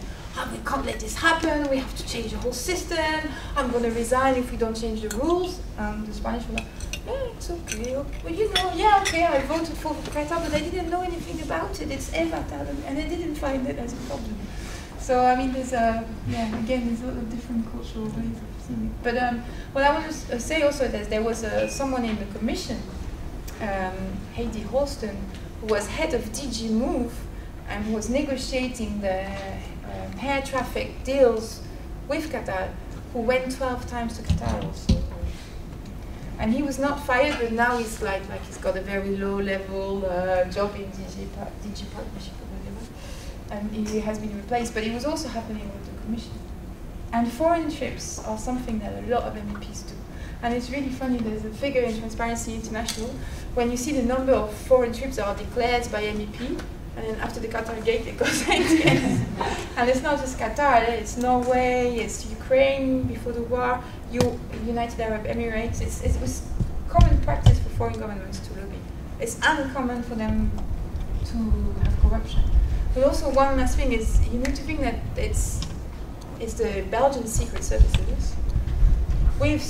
"We can't let this happen. We have to change the whole system. I'm going to resign if we don't change the rules." And the Spanish were like, yeah, it's okay. Well, you know, yeah, okay, I voted for Qatar, but I didn't know anything about it. It's Avatar, and I didn't find it as a problem. So I mean, there's a yeah, again, there's a lot of different cultural ways of seeing it. But um, what I want to say also is there was uh, someone in the commission, um, Henrik Hololei, who was head of DG Move and was negotiating the air traffic deals with Qatar, who went 12 times to Qatar also. And he was not fired, but now he's like like he's got a very low level uh, job in DG, par- DG partnership or whatever, and he has been replaced. But it was also happening with the commission. And foreign trips are something that a lot of MEPs do. And it's really funny, there's a figure in Transparency International, when you see the number of foreign trips that are declared by MEP, and then after the Qatar gate it goes again. and it's not just Qatar, eh, it's Norway, it's Ukraine before the war, U- United Arab Emirates. It's, it was common practice for foreign governments to lobby. It's uncommon for them to have corruption. But also one last thing is you need to think that it's it's the Belgian secret services with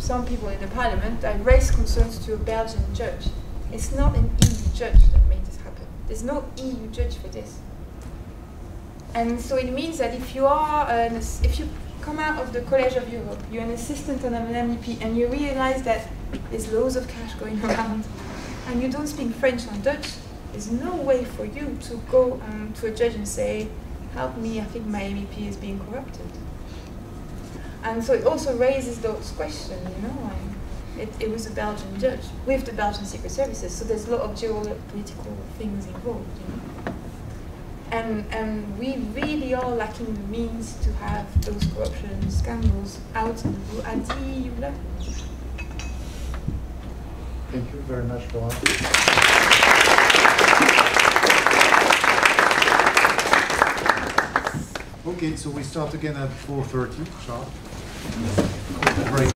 some people in the parliament. I raised concerns to a Belgian judge. It's not an EU judge that. There's no EU judge for this. And so it means that if you are an, if you come out of the College of Europe, you're an assistant on an MEP, and you realize that there's loads of cash going around, and you don't speak French or Dutch, there's no way for you to go um, to a judge and say, "Help me! I think my MEP is being corrupted." And so it also raises those questions, you know. And it, it was a Belgian judge with the Belgian secret services, so there's a lot of geopolitical things involved, you know. And, and we really are lacking the means to have those corruption scandals out in the at the EU level. Thank you very much, Lora. Okay, so we start again at 4.30 sharp. Break.